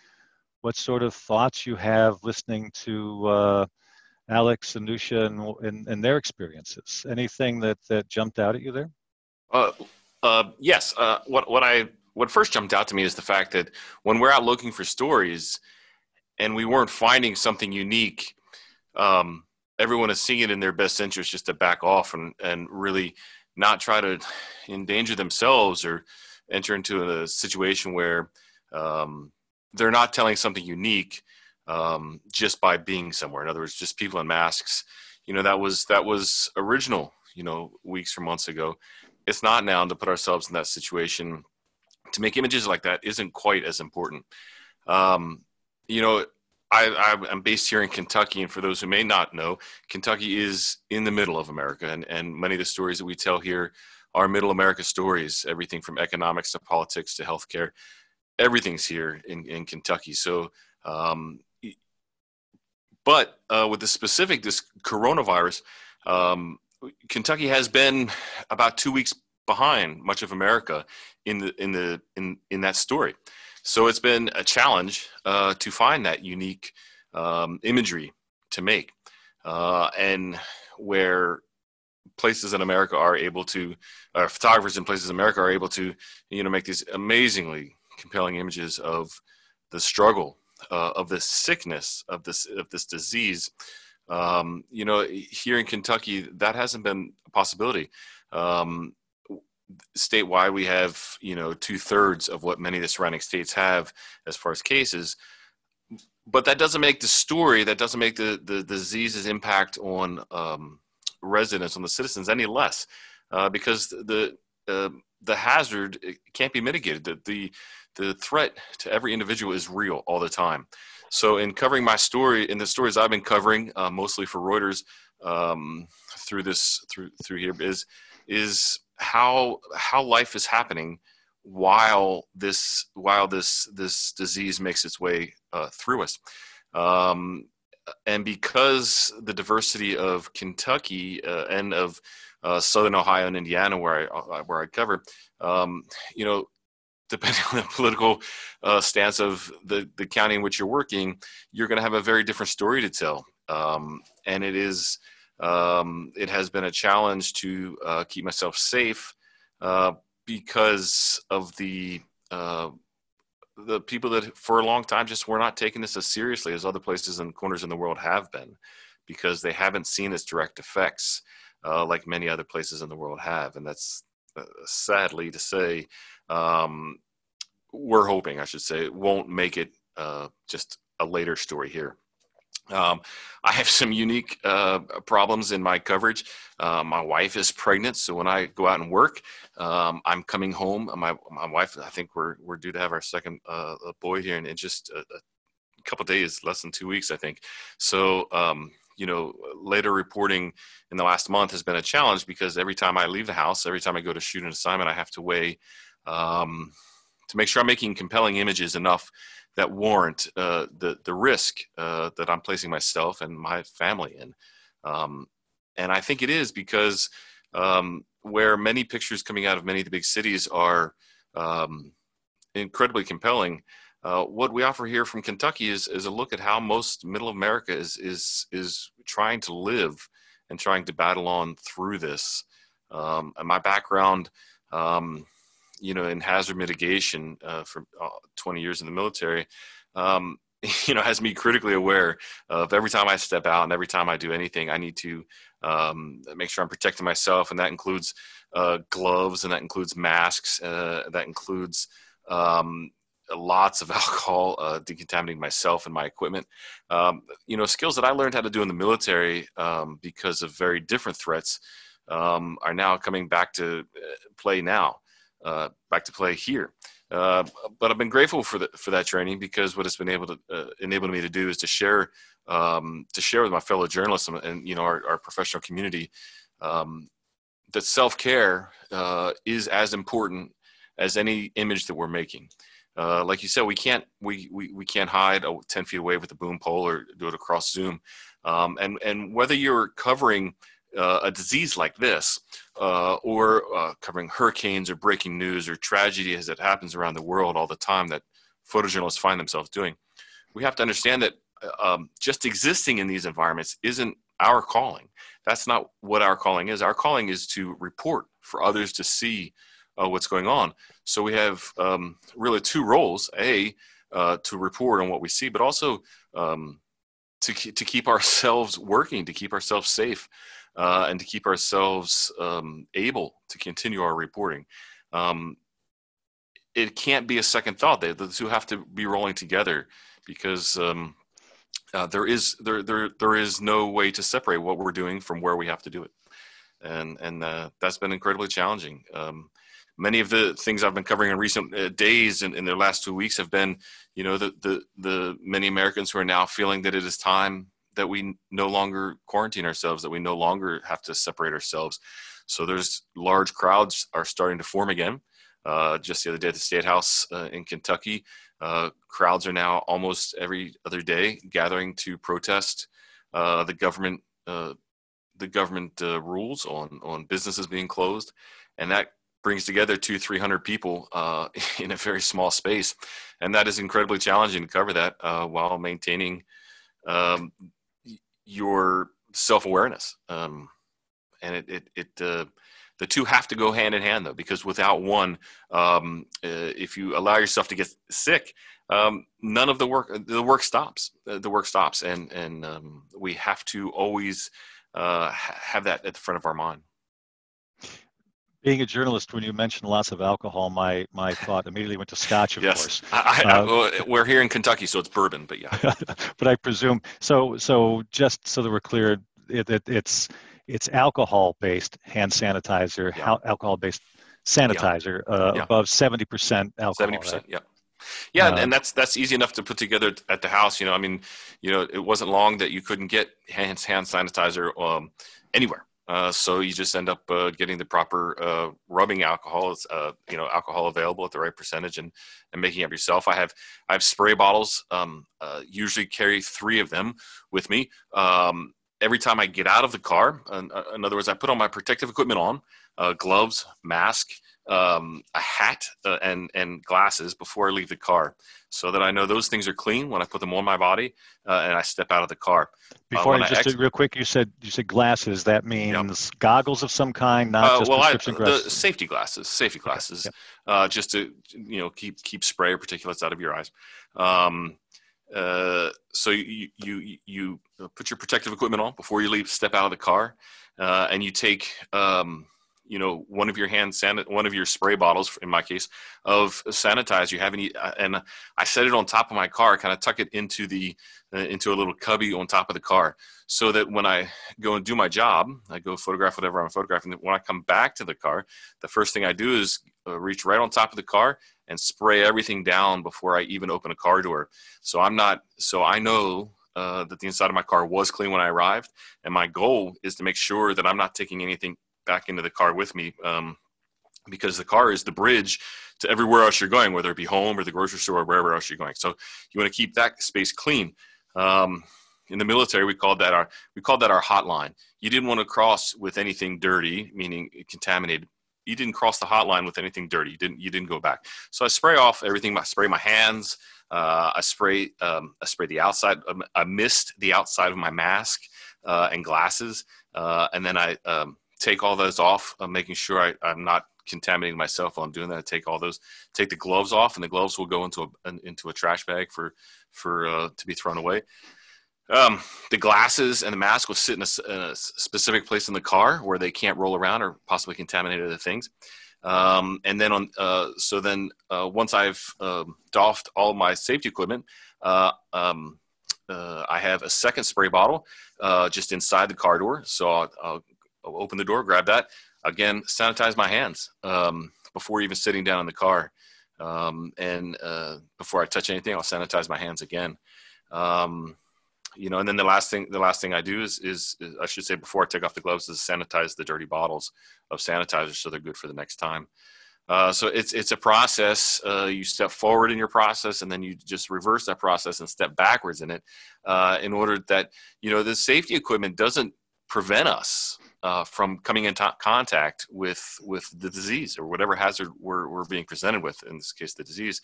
what sort of thoughts you have listening to uh, Alex, Anusha, and, and, and, their experiences. Anything that, that jumped out at you there? Uh, uh, yes. what, what, I, what first jumped out to me is the fact that when we're out looking for stories and we weren't finding something unique, um, everyone is seeing it in their best interest just to back off and, and really not try to endanger themselves or enter into a situation where um, they're not telling something unique um, just by being somewhere. In other words, just people in masks. You know, that was that was original. You know, weeks or months ago. It's not now to put ourselves in that situation. To make images like that isn't quite as important. Um, you know, I, am based here in Kentucky, and for those who may not know, Kentucky is in the middle of America, and, and many of the stories that we tell here are middle America stories. Everything from economics to politics to healthcare, everything's here in, in Kentucky. So, um, but uh, with the specific this coronavirus, um, Kentucky has been about two weeks behind much of America in the in the in in that story. So it's been a challenge uh, to find that unique um, imagery to make, uh, and where places in America are able to, or photographers in places in America are able to, you know, make these amazingly compelling images of the struggle uh, of this sickness of this of this disease. Um, you know, here in Kentucky, that hasn't been a possibility. Um, statewide we have you know two thirds of what many of the surrounding states have as far as cases but that doesn't make the story that doesn't make the the, the disease's impact on um, residents on the citizens any less uh, because the uh, the hazard can't be mitigated the, the the threat to every individual is real all the time so in covering my story in the stories i've been covering uh, mostly for reuters um, through this through through here is is how how life is happening while this while this this disease makes its way uh, through us. Um, and because the diversity of Kentucky uh, and of uh, Southern Ohio and Indiana, where I uh, where I cover, um, you know, depending on the political uh, stance of the the county in which you're working, you're going to have a very different story to tell. Um, and it is um, it has been a challenge to uh, keep myself safe uh, because of the the people that for a long time just were not taking this as seriously as other places and corners in the world have been because they haven't seen its direct effects uh, like many other places in the world have. And that's uh, sadly to say um, we're hoping i should say it won't make it uh, just a later story here um, I have some unique uh, problems in my coverage. Uh, my wife is pregnant, so when I go out and work, um, I'm coming home. My my wife, I think we're we're due to have our second uh, boy here in, in just a, a couple days, less than two weeks, I think. So. Um, you know, later reporting in the last month has been a challenge because every time I leave the house, every time I go to shoot an assignment, I have to weigh um, to make sure I'm making compelling images enough that warrant uh, the the risk uh, that I'm placing myself and my family in. Um, and I think it is because um, where many pictures coming out of many of the big cities are um, incredibly compelling. Uh, what we offer here from Kentucky is, is a look at how most Middle America is is is trying to live and trying to battle on through this. Um, and my background, um, you know, in hazard mitigation uh, for uh, 20 years in the military, um, you know, has me critically aware of every time I step out and every time I do anything, I need to um, make sure I'm protecting myself, and that includes uh, gloves, and that includes masks, uh, that includes um, lots of alcohol, uh, decontaminating myself and my equipment. Um, you know, skills that I learned how to do in the military um, because of very different threats um, are now coming back to uh, play now uh, back to play here. Uh, but I've been grateful for the, for that training because what it's been able to uh, enable me to do is to share um, to share with my fellow journalists and, and you know our, our professional community um, that self care uh, is as important as any image that we're making. Uh, like you said, we can't we, we, we can't hide 10 feet away with a boom pole or do it across Zoom. Um, and and whether you're covering uh, a disease like this, uh, or uh, covering hurricanes or breaking news or tragedy as it happens around the world all the time that photojournalists find themselves doing, we have to understand that uh, um, just existing in these environments isn't our calling. That's not what our calling is. Our calling is to report for others to see uh, what's going on. So we have um, really two roles: a uh, to report on what we see, but also um, to to keep ourselves working, to keep ourselves safe uh, and to keep ourselves um, able to continue our reporting. Um, it can't be a second thought. They, the two have to be rolling together because um, uh, there is there, there there is no way to separate what we're doing from where we have to do it, and and uh, that's been incredibly challenging. Um, many of the things I've been covering in recent uh, days and in the last two weeks have been, you know, the the the many Americans who are now feeling that it is time that we no longer quarantine ourselves, that we no longer have to separate ourselves. So there's large crowds are starting to form again. Uh, just the other day at the State House uh, in Kentucky, uh, crowds are now almost every other day gathering to protest uh, the government uh, the government uh, rules on on businesses being closed, and that brings together two three hundred people in a very small space, and that is incredibly challenging to cover that while maintaining um, your self awareness. Um, and it, it, it uh, the two have to go hand in hand though, because without one, um, uh, if you allow yourself to get sick, um, none of the work, the work stops, uh, the work stops. And, and um, we have to always uh, have that at the front of our mind being a journalist, when you mentioned lots of alcohol, my my thought immediately went to scotch, of yes. course. I, I, uh, we're here in Kentucky, so it's bourbon, but yeah. but I presume so. So just so that we're clear, it, it, it's it's alcohol-based hand sanitizer, yeah. alcohol-based sanitizer, yeah. Uh, yeah. above seventy percent alcohol. Seventy percent, right? yeah. Yeah, uh, and that's that's easy enough to put together at the house. You know, I mean, you know, it wasn't long that you couldn't get hand hand sanitizer um, anywhere Uh, so you just end up uh, getting the proper uh, rubbing alcohol, uh, you know, alcohol available at the right percentage, and and making up yourself. I have I have spray bottles. Um, uh, usually carry three of them with me. Um, every time I get out of the car, in, in other words, I put on my protective equipment on, gloves, mask, um, a hat uh, and and glasses before I leave the car, so that I know those things are clean when I put them on my body uh, and I step out of the car. Uh, before uh, I just ex- real quick, you said you said glasses. That means yep. goggles of some kind, not uh, just well, prescription I, glasses. The safety glasses, safety glasses, okay. yep. Uh, just to you know keep keep spray or particulates out of your eyes. Um, so you, you you put your protective equipment on before you leave. Step out of the car, and you take. Um, you know one of your hand san- one of your spray bottles in my case of sanitizer. You have any uh, and i set it on top of my car kind of tuck it into the uh, into a little cubby on top of the car so that when i go and do my job i go photograph whatever i'm photographing when i come back to the car the first thing i do is uh, reach right on top of the car and spray everything down before i even open a car door. So i'm not so i know uh, that the inside of my car was clean when I arrived, and my goal is to make sure that I'm not taking anything back into the car with me um, because the car is the bridge to everywhere else you're going, whether it be home or the grocery store or wherever else you're going. So you want to keep that space clean. Um, in the military, we called that our we called that our hotline. You didn't want to cross with anything dirty, meaning contaminated. You didn't cross the hotline with anything dirty. You didn't you didn't go back. So I spray off everything. I spray my hands. Uh, I spray um, I spray the outside. Um, I mist the outside of my mask uh, and glasses, uh, and then I um, take all those off, uh, making sure I, I'm not contaminating myself while I'm doing that. I take all those, take the gloves off, and the gloves will go into a into a trash bag for for uh, to be thrown away. Um, the glasses and the mask will sit in a, in a, specific place in the car where they can't roll around or possibly contaminate other things. Um, and then on, uh, so then uh, once I've um, doffed all my safety equipment, uh, um, uh, I have a second spray bottle just inside the car door. So I'll I'll open the door, grab that. Again, sanitize my hands um, before even sitting down in the car. Um, and uh, before I touch anything, I'll sanitize my hands again. Um, you know, and then the last thing, the last thing I do is, is, is, I should say before I take off the gloves is sanitize the dirty bottles of sanitizer so they're good for the next time. Uh, so it's it's a process. Uh, you step forward in your process, and then you just reverse that process and step backwards in it, uh, in order that you know the safety equipment doesn't prevent us uh, from coming into contact with with the disease or whatever hazard we're, we're being presented with in this case the disease.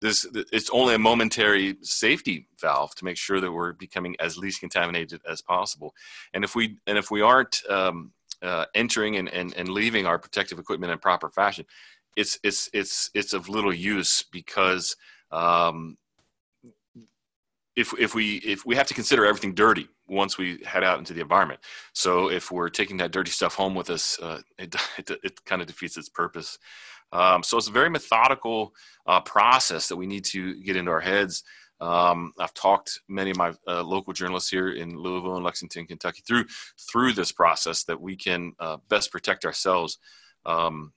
This it's only a momentary safety valve to make sure that we're becoming as least contaminated as possible. And if we and if we aren't um, uh, entering and, and, and leaving our protective equipment in proper fashion it's it's it's it's of little use because um, if if we if we have to consider everything dirty once we head out into the environment. So if we're taking that dirty stuff home with us, uh, it, it, it kind of defeats its purpose. Um, so it's a very methodical uh, process that we need to get into our heads. Um, I've talked many of my uh, local journalists here in Louisville and Lexington, Kentucky, through through this process that we can uh, best protect ourselves. Um,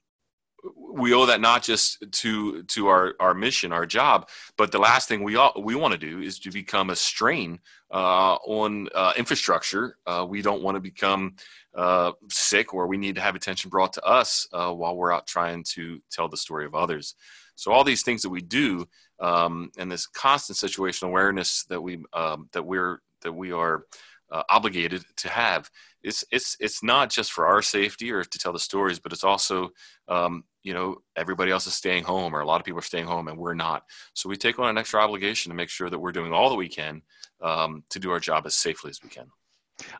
we owe that not just to to our our mission, our job, but the last thing we all, we want to do is to become a strain uh, on uh, infrastructure. Uh, we don't want to become uh, sick, or we need to have attention brought to us uh, while we're out trying to tell the story of others. So all these things that we do, um, and this constant situational awareness that we um, that we're that we are uh, obligated to have. It's it's it's not just for our safety or to tell the stories, but it's also um, you know everybody else is staying home or a lot of people are staying home and we're not. So we take on an extra obligation to make sure that we're doing all that we can um, to do our job as safely as we can.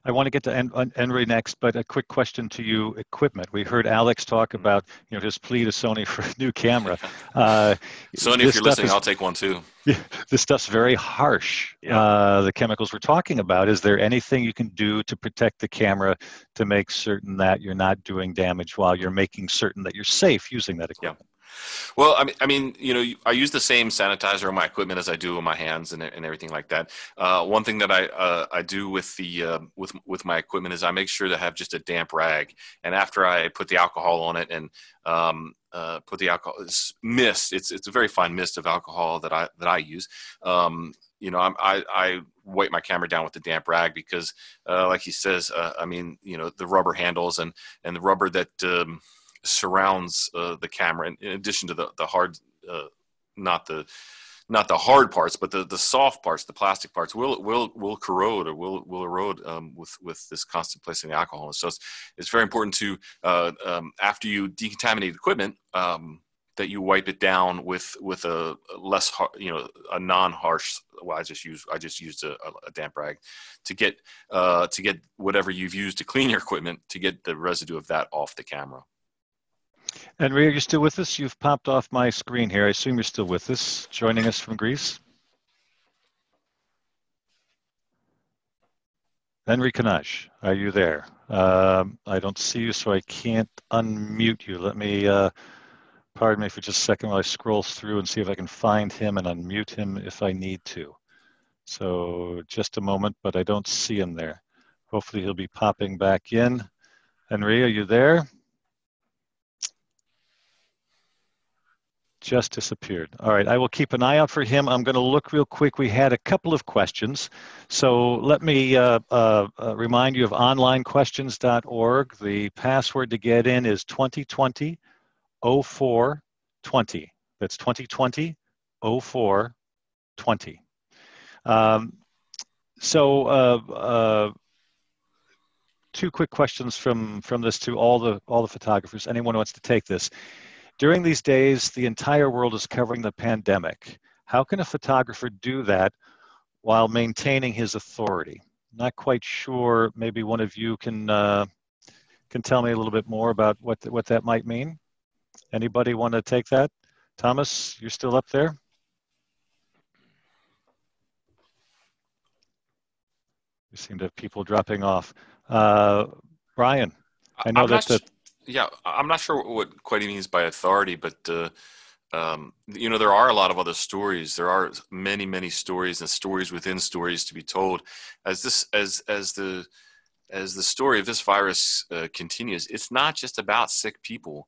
I want to get to Henry next, but a quick question to you: equipment. We heard Alex talk mm-hmm. about you know his plea to Sony for a new camera. Uh, Sony, if you're listening, is, I'll take one too. Yeah, this stuff's very harsh. Yeah. Uh, the chemicals we're talking about. Is there anything you can do to protect the camera to make certain that you're not doing damage while you're making certain that you're safe using that equipment? Well, I mean, I mean, you know, I use the same sanitizer on my equipment as I do on my hands and, and everything like that. Uh, one thing that I uh, I do with the uh, with with my equipment is I make sure to have just a damp rag, and after I put the alcohol on it and um, uh, put the alcohol it's mist, it's it's a very fine mist of alcohol that I that I use. Um, you know, I'm, I, I wipe my camera down with the damp rag because, uh, like he says, uh, I mean, you know, the rubber handles and, and the rubber that um, surrounds uh, the camera, in, in, addition to the, the hard, uh, not the, not the hard parts, but the, the soft parts, the plastic parts, will will will corrode or will will erode um, with with this constant placing of alcohol. So it's it's very important to uh, um, after you decontaminate equipment. Um, that you wipe it down with with a less you know a non harsh well I just use I just used a, a damp rag to get uh, to get whatever you've used to clean your equipment to get the residue of that off the camera. And Ria, you're still with us? You've popped off my screen here. I assume you're still with us, joining us from Greece. Henry Canaj, are you there? Um, I don't see you, so I can't unmute you. Let me uh, Pardon me for just a second while I scroll through and see if I can find him and unmute him if I need to. So just a moment, but I don't see him there. Hopefully he'll be popping back in. Henry, are you there? Just disappeared. All right, I will keep an eye out for him. I'm going to look real quick. We had a couple of questions. So let me uh, uh, uh, remind you of onlinequestions.org. The password to get in is 2020 0420. That's 2020 0420. Um, so, uh, uh, two quick questions from from this to all the all the photographers. Anyone who wants to take this. During these days, the entire world is covering the pandemic. How can a photographer do that while maintaining his authority? Not quite sure. Maybe one of you can uh, can tell me a little bit more about what what that might mean. Anybody want to take that? Thomas, you're still up there? We seem to have people dropping off. Uh, Brian, I know I'm that. The, yeah, I'm not sure what Quetti means by authority, but uh, um, you know there are a lot of other stories. There are many, many stories and stories within stories to be told. As this, as as the as the story of this virus uh, continues, it's not just about sick people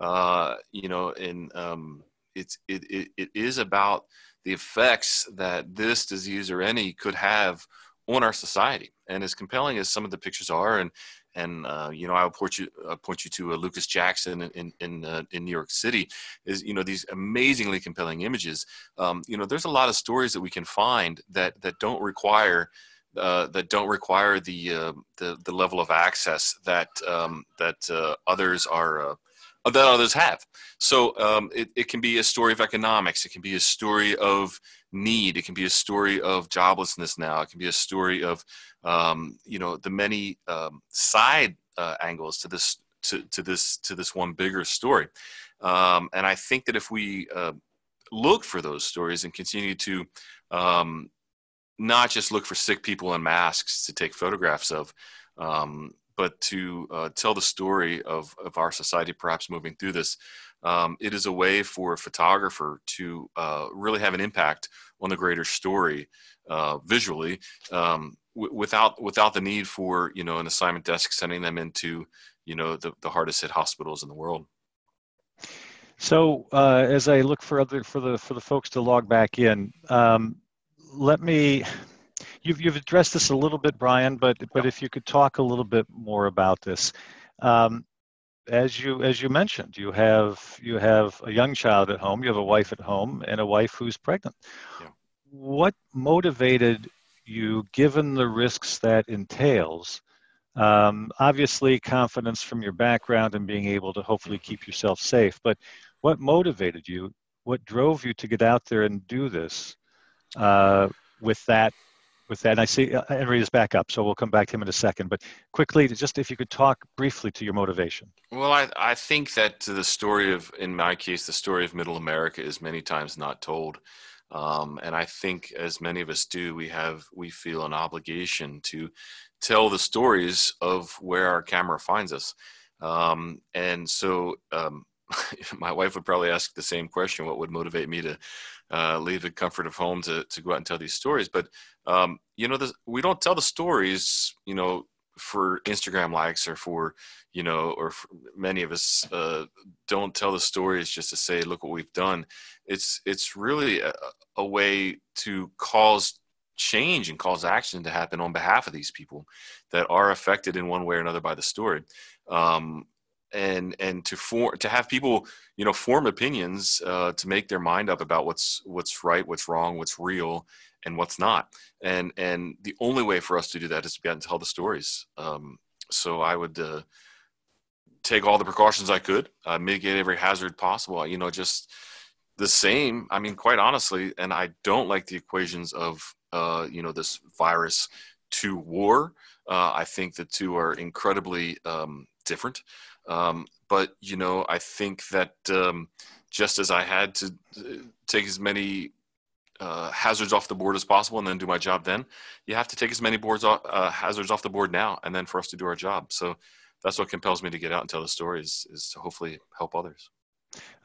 uh, you know, and um, it's it, it, it is about the effects that this disease or any could have on our society. And as compelling as some of the pictures are, and and uh, you know, I'll point you I'll point you to uh, Lucas Jackson in in uh, in New York City. Is you know these amazingly compelling images. Um, you know, there's a lot of stories that we can find that that don't require. Uh, that don't require the, uh, the the level of access that um, that uh, others are that others have. So um, it, it can be a story of economics. It can be a story of need. It can be a story of joblessness now. It can be a story of, um, you know, the many um, side uh, angles to this to, to this to this one bigger story. Um, and I think that if we uh, look for those stories and continue to um, not just look for sick people in masks to take photographs of, um, but to uh, tell the story of, of our society perhaps moving through this. Um, it is a way for a photographer to uh, really have an impact on the greater story uh, visually um, w- without without the need for you know an assignment desk sending them into you know the, the hardest hit hospitals in the world. So uh, as I look for other for the for the folks to log back in, um, let me You've, you've addressed this a little bit, Brian, but but if you could talk a little bit more about this. Um, as you as you mentioned, you have you have a young child at home, you have a wife at home, and a wife who's pregnant. Yeah. What motivated you, given the risks that entails? Um, obviously, confidence from your background and being able to hopefully keep yourself safe. But what motivated you? What drove you to get out there and do this uh, with that with that. And I see uh, Henry is back up, so we'll come back to him in a second. But quickly, just if you could talk briefly to your motivation. Well, I, I think that the story of, in my case, the story of Middle America is many times not told. Um, and I think, as many of us do, we have we feel an obligation to tell the stories of where our camera finds us. Um, and so, um, my wife would probably ask the same question: What would motivate me to uh, leave the comfort of home to, to go out and tell these stories. But, um, you know, we don't tell the stories, you know, for Instagram likes or for, you know, or many of us uh, don't tell the stories just to say, look what we've done. It's, it's really a, a way to cause change and cause action to happen on behalf of these people that are affected in one way or another by the story. Um, and and to form to have people you know form opinions uh, to make their mind up about what's what's right what's wrong what's real and what's not. And and the only way for us to do that is to be able to tell the stories. Um, so i would uh, take all the precautions i could uh, mitigate every hazard possible you know just the same. I mean quite honestly and i don't like the equations of uh, you know this virus to war. Uh, i think the two are incredibly um, different um, but you know i think that um, just as i had to uh, take as many uh, hazards off the board as possible and then do my job then you have to take as many boards off, uh, hazards off the board now and then for us to do our job. So that's what compels me to get out and tell the stories is to hopefully help others.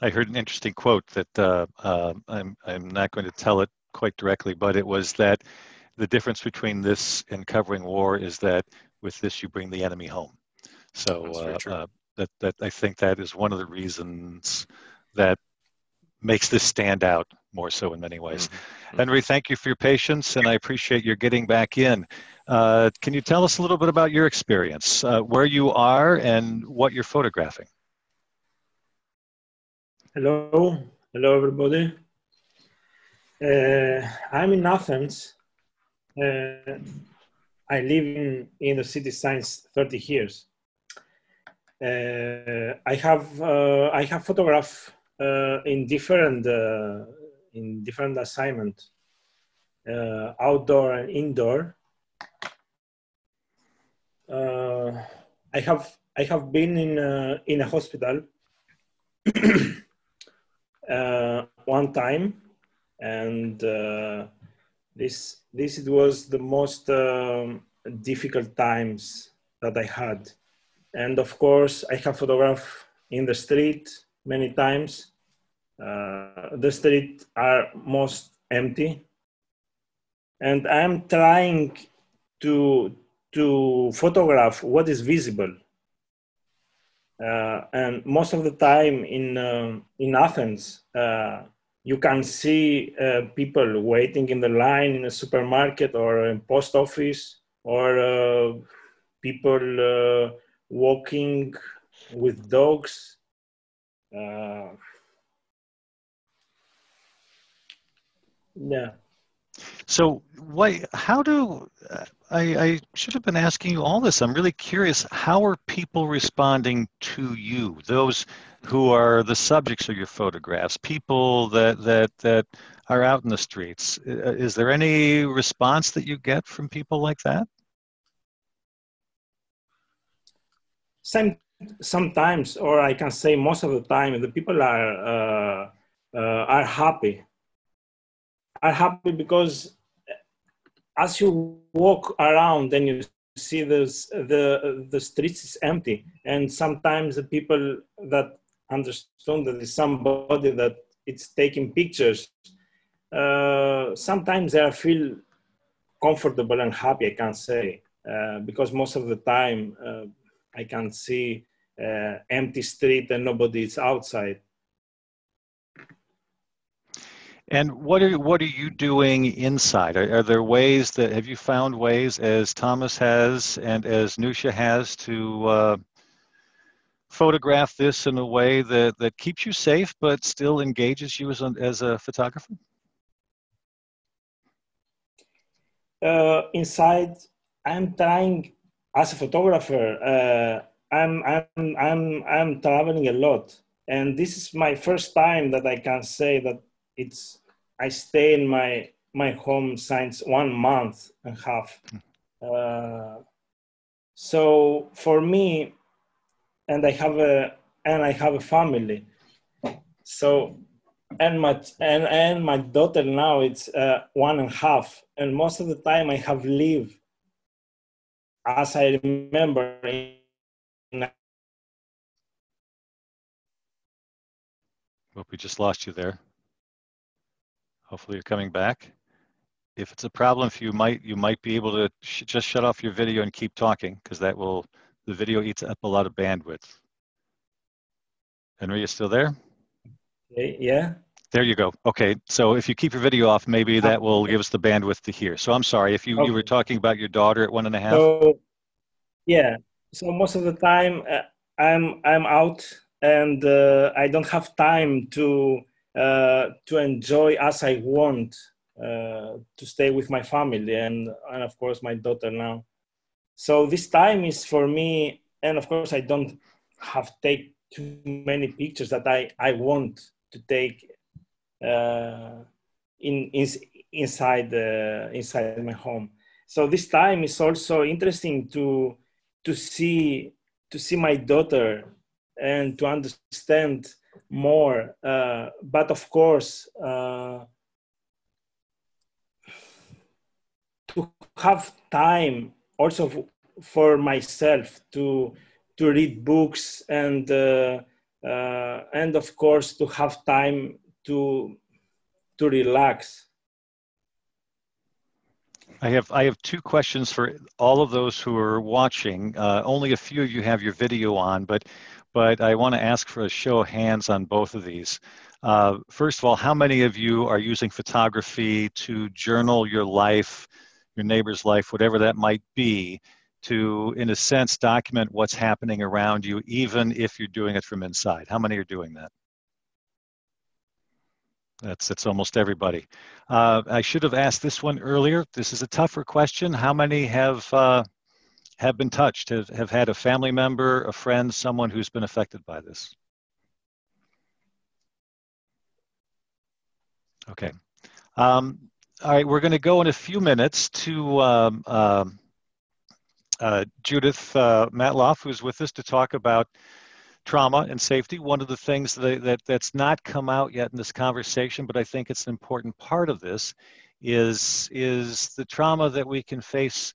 I heard an interesting quote that uh, uh, I'm, I'm not going to tell it quite directly but it was that the difference between this and covering war is that with this you bring the enemy home. So uh, that, that i think that is one of the reasons that makes this stand out more so in many ways. Mm-hmm. Enri, thank you for your patience, and I appreciate your getting back in. Uh, can you tell us a little bit about your experience, uh, where you are, and what you're photographing? Hello, hello everybody. Uh, I'm in Athens. Uh, I live in, in the city since 30 years. Uh, I have uh, I have photographed in different in different assignment, uh, outdoor and indoor. Uh, I have I have been in a, in a hospital uh, one time, and uh, this this was the most um, difficult times that I had, and of course I have photographed in the street many times. Uh, the streets are most empty. And i'm trying to to photograph what is visible. Uh, and most of the time in uh, in athens uh, you can see uh, people waiting in the line in a supermarket or a post office or uh, people walking with dogs uh, Yeah. So, why? How do I, I should have been asking you all this? I'm really curious. How are people responding to you? Those who are the subjects of your photographs, people that that that are out in the streets. Uh, is there any response that you get from people like that? Some, sometimes, or I can say most of the time, the people are uh, uh, are happy. Are happy because as you walk around and you see this, the the streets is empty and sometimes the people that understand that is somebody that it's taking pictures uh, sometimes they feel comfortable and happy i can say uh, because most of the time uh, i can see uh, empty street and nobody is outside and what are what are you doing inside? Are, are, there ways that have you found ways, as Thomas has and as Newsha has, to uh, photograph this in a way that that keeps you safe but still engages you as a, as a photographer? Uh, inside, I'm trying as a photographer. Uh, I'm I'm I'm I'm traveling a lot, and this is my first time that I can say that it's I stay in my my home since one month and a half. Uh, so for me, and I have a and I have a family. So and my and, and my daughter now it's uh, one and a half, and most of the time I have lived as I remember. well, we just lost you there. Hopefully you're coming back. If it's a problem for you, might you might be able to sh just shut off your video and keep talking because that will the video eats up a lot of bandwidth. Enri, are you still there? Yeah. There you go. Okay, so if you keep your video off, maybe that will give us the bandwidth to hear. So I'm sorry if you, okay. you were talking about your daughter at one and a half. So, yeah. So most of the time, uh, I'm I'm out and uh, I don't have time to uh, to enjoy as I want uh, to stay with my family and and of course my daughter now. So this time is for me, and of course I don't have take too many pictures that I I want to take uh, in, in inside the inside my home. So this time is also interesting to to see to see my daughter and to understand more. Uh, but of course, uh, to have time also for myself to to read books and uh, uh, and of course to have time to to relax. I have I have two questions for all of those who are watching. Uh, only a few of you have your video on, but but I want to ask for a show of hands on both of these. Uh, first of all, how many of you are using photography to journal your life, your neighbor's life, whatever that might be, to, in a sense, document what's happening around you, even if you're doing it from inside? How many are doing that? That's, that's almost everybody. Uh, I should have asked this one earlier. This is a tougher question. How many have uh, have been touched, have, have had a family member, a friend, someone who's been affected by this? Okay. Um, all right, we're going to go in a few minutes to um, uh, uh, Judith uh, Matloff, who's with us to talk about trauma and safety. One of the things that, that that's not come out yet in this conversation, but I think it's an important part of this, is is the trauma that we can face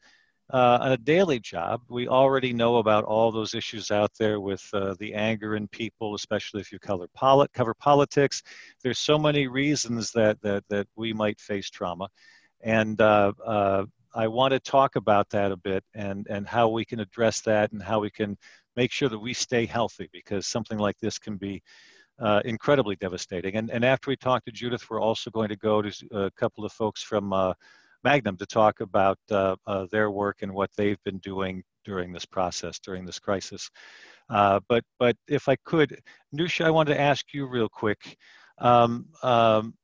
uh, on a daily job, we already know about all those issues out there with uh, the anger in people, especially if you cover, polit- cover politics. There's so many reasons that, that, that we might face trauma. And uh, uh, I want to talk about that a bit and, and how we can address that and how we can make sure that we stay healthy because something like this can be uh, incredibly devastating. And, and after we talk to Judith, we're also going to go to a couple of folks from uh, Magnum to talk about uh, uh, their work and what they've been doing during this process, during this crisis. Uh, but, but if I could, Newsha, I wanted to ask you real quick. Um, um,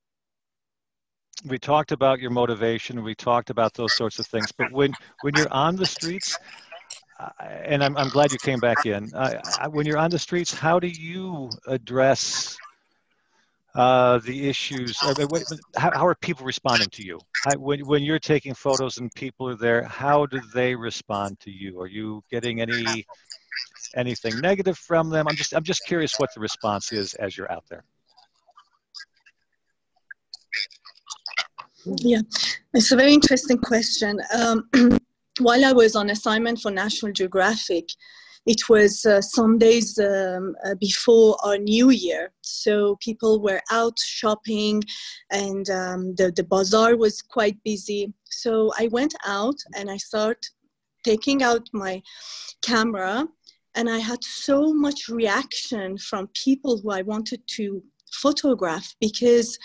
we talked about your motivation, we talked about those sorts of things, but when, when you're on the streets, and I'm, I'm glad you came back in. Uh, when you're on the streets, how do you address uh, the issues? How, how, are people responding to you? When, when you're taking photos and people are there, how do they respond to you? Are you getting any anything negative from them? I'm just I'm just curious what the response is as you're out there. Yeah, it's a very interesting question. Um, while I was on assignment for National Geographic, it was uh, some days um, uh, before our new year. So people were out shopping and um, the, the bazaar was quite busy. So i went out and i started taking out my camera and i had so much reaction from people who i wanted to photograph because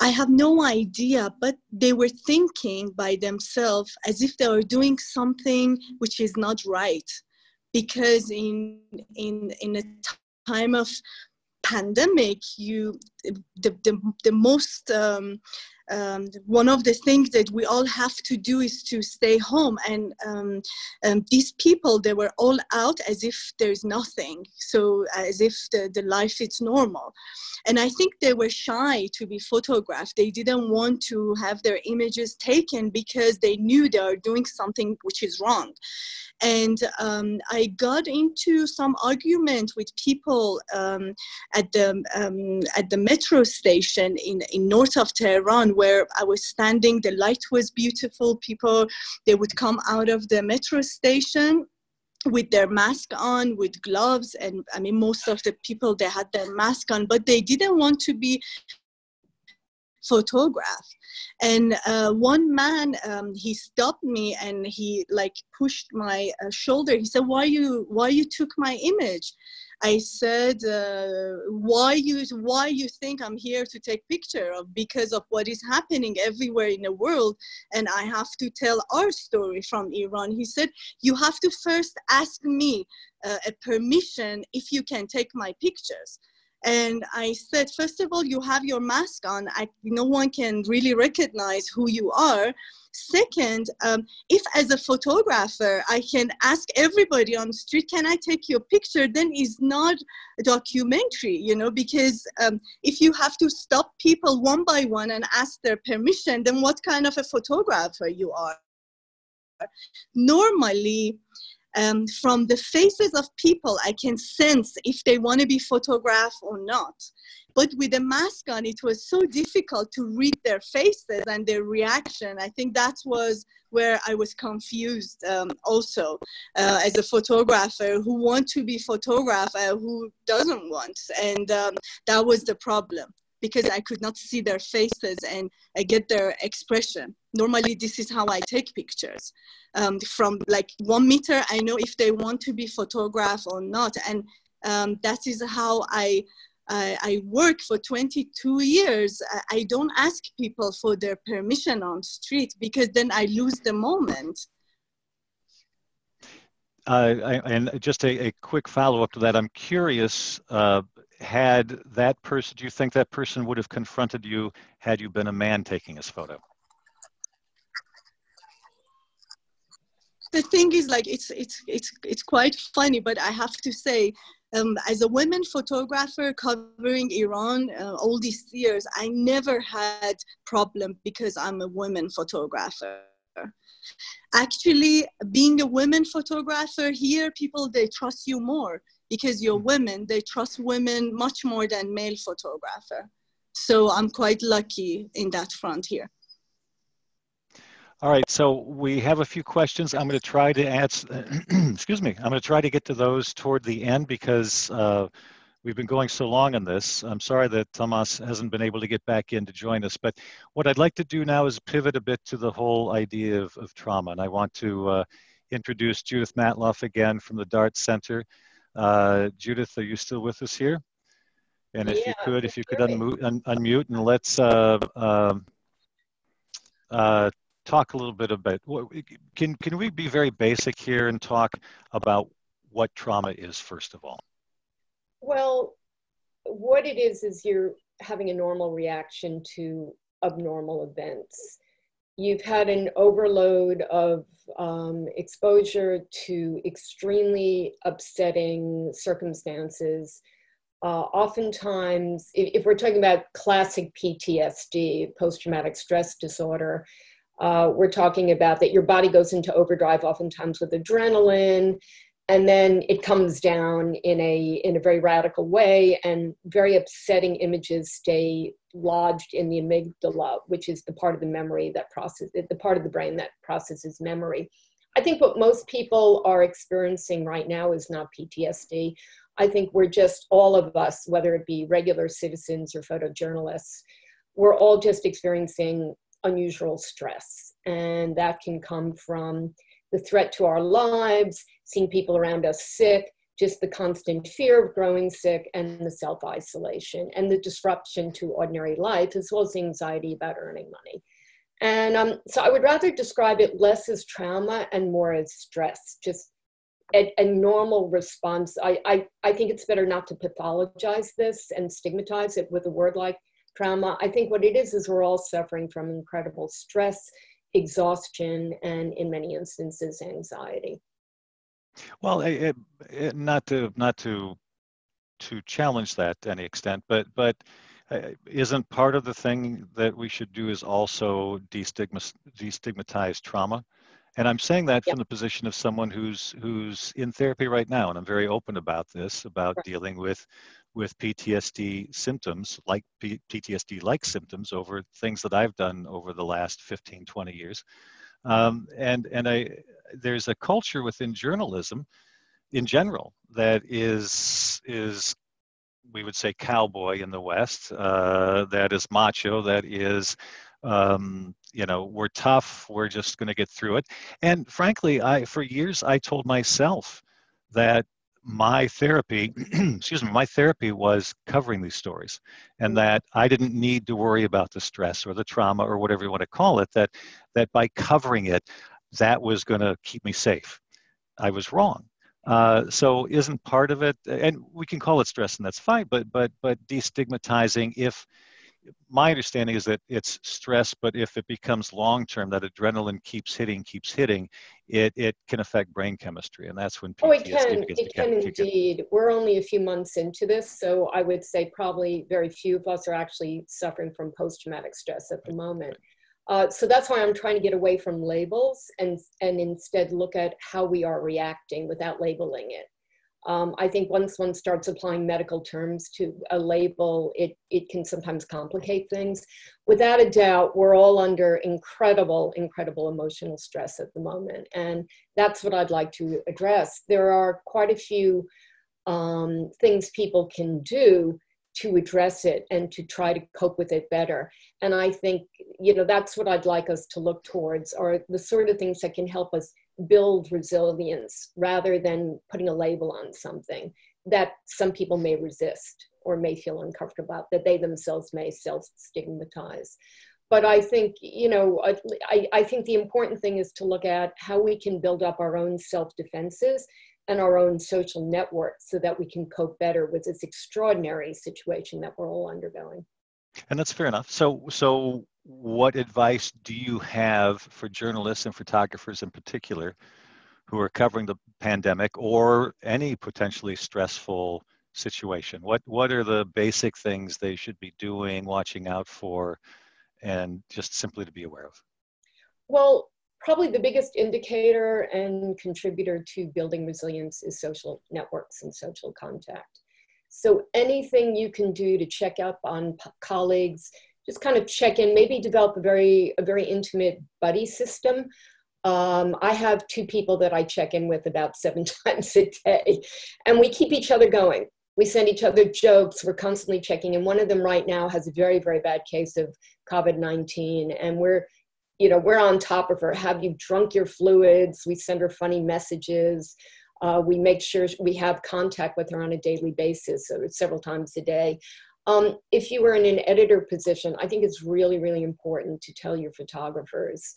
I have no idea, but they were thinking by themselves as if they were doing something which is not right. Because in in in a time of pandemic you the the, the most um, um, one of the things that we all have to do is to stay home. And um, um, these people they were all out as if there's nothing so as if the, the life is normal. And i think they were shy to be photographed. They didn't want to have their images taken because they knew they are doing something which is wrong. And um, I got into some argument with people um, at the um, at the metro station in in north of Tehran, where I was standing. The light was beautiful. People they would come out of the metro station with their mask on with gloves and i mean most of the people they had their mask on but they didn't want to be photograph and uh, one man um, he stopped me and he like pushed my uh, shoulder he said why you why you took my image I said, uh, why you why you think I'm here to take picture of because of what is happening everywhere in the world, and I have to tell our story from Iran. He said, you have to first ask me uh, a permission if you can take my pictures. And I said, first of all, you have your mask on. I, no one can really recognize who you are. Second, um, if as a photographer I can ask everybody on the street, can I take your picture? Then it's not a documentary, you know, because um, if you have to stop people one by one and ask their permission, then what kind of a photographer you are? Normally, um, from the faces of people, I can sense if they want to be photographed or not. But with the mask on, it was so difficult to read their faces and their reaction. I think that was where I was confused um, also uh, as a photographer who want to be photographed, uh, who doesn't want. And um, that was the problem because I could not see their faces and I get their expression. Normally, this is how I take pictures. Um, from like one meter, I know if they want to be photographed or not. And um, that is how I, I, I, work for 22 years. I, I don't ask people for their permission on street because then I lose the moment. Uh, I, and just a, a quick follow up to that, I'm curious uh, had that person, do you think that person would have confronted you had you been a man taking his photo? The thing is, like, it's it's it's it's quite funny, but I have to say, um, as a women photographer covering Iran uh, all these years, I never had problem because I'm a woman photographer. Actually, being a women photographer here, people they trust you more because you're women, they trust women much more than male photographer. So I'm quite lucky in that front here. All right, so we have a few questions. I'm going to try to answer, excuse me, I'm going to try to get to those toward the end because uh, we've been going so long on this. I'm sorry that Thomas hasn't been able to get back in to join us, but what I'd like to do now is pivot a bit to the whole idea of, of trauma. And I want to uh, introduce Judith Matloff again from the DART Center. Uh, Judith, are you still with us here? And if yeah, you could, if you could unmute, un unmute and let's uh, um, uh, talk a little bit about, can, can we be very basic here and talk about what trauma is first of all? Well, what it is, is you're having a normal reaction to abnormal events you've had an overload of um, exposure to extremely upsetting circumstances. Uh, oftentimes, if, if, we're talking about classic PTSD, post traumatic stress disorder, uh, we're talking about that your body goes into overdrive oftentimes with adrenaline and then it comes down in a in a very radical way and very upsetting images stay lodged in the amygdala which is the part of the memory that processes the part of the brain that processes memory. I think what most people are experiencing right now is not ptsd i think we're just all of us whether it be regular citizens or photojournalists we're all just experiencing unusual stress. And that can come from the threat to our lives, seeing people around us sick, just the constant fear of growing sick and the self isolation and the disruption to ordinary life, as well as anxiety about earning money. And um, so I would rather describe it less as trauma and more as stress, just a, a normal response. I, I, I think it's better not to pathologize this and stigmatize it with a word like trauma. I think what it is is we're all suffering from incredible stress exhaustion, and in many instances, anxiety. Well, it, it, not to not to to challenge that to any extent, but but uh, isn't part of the thing that we should do is also destigma, destigmatize trauma? And I'm saying that yep. from the position of someone who's who's in therapy right now, and I'm very open about this, about right. dealing with with PTSD symptoms, like P- PTSD-like symptoms, over things that I've done over the last 15, 20 years. Um, and and I there's a culture within journalism, in general, that is is we would say cowboy in the West, uh, that is macho, that is, um, you know, we're tough, we're just going to get through it. And frankly, I for years I told myself that my therapy, excuse me, my therapy was covering these stories, and that I didn't need to worry about the stress or the trauma or whatever you want to call it. That that by covering it, that was going to keep me safe. I was wrong. Uh, so isn't part of it, and we can call it stress, and that's fine. But but but destigmatizing if my understanding is that it's stress, but if it becomes long term, that adrenaline keeps hitting, keeps hitting, it, it can affect brain chemistry. And that's when PTSD oh, it can, it can indeed. We're only a few months into this, so I would say probably very few of us are actually suffering from post traumatic stress at the moment. Uh, so that's why I'm trying to get away from labels and, and instead look at how we are reacting without labeling it. Um, I think once one starts applying medical terms to a label, it, it can sometimes complicate things. Without a doubt, we're all under incredible, incredible emotional stress at the moment. And that's what I'd like to address. There are quite a few um, things people can do to address it and to try to cope with it better. And I think, you know, that's what I'd like us to look towards are the sort of things that can help us build resilience rather than putting a label on something that some people may resist or may feel uncomfortable about, that they themselves may self stigmatize. But I think, you know, I, I think the important thing is to look at how we can build up our own self defenses and our own social networks so that we can cope better with this extraordinary situation that we're all undergoing. And that's fair enough. So, so what advice do you have for journalists and photographers in particular who are covering the pandemic or any potentially stressful situation? What what are the basic things they should be doing, watching out for, and just simply to be aware of? Well, probably the biggest indicator and contributor to building resilience is social networks and social contact. So anything you can do to check up on colleagues, just kind of check in, maybe develop a very, a very intimate buddy system. Um, I have two people that I check in with about seven times a day, and we keep each other going. We send each other jokes. We're constantly checking, and one of them right now has a very, very bad case of COVID 19, and we're you know, we're on top of her. Have you drunk your fluids? We send her funny messages. Uh, we make sure we have contact with her on a daily basis, or several times a day. Um, if you were in an editor position, I think it's really, really important to tell your photographers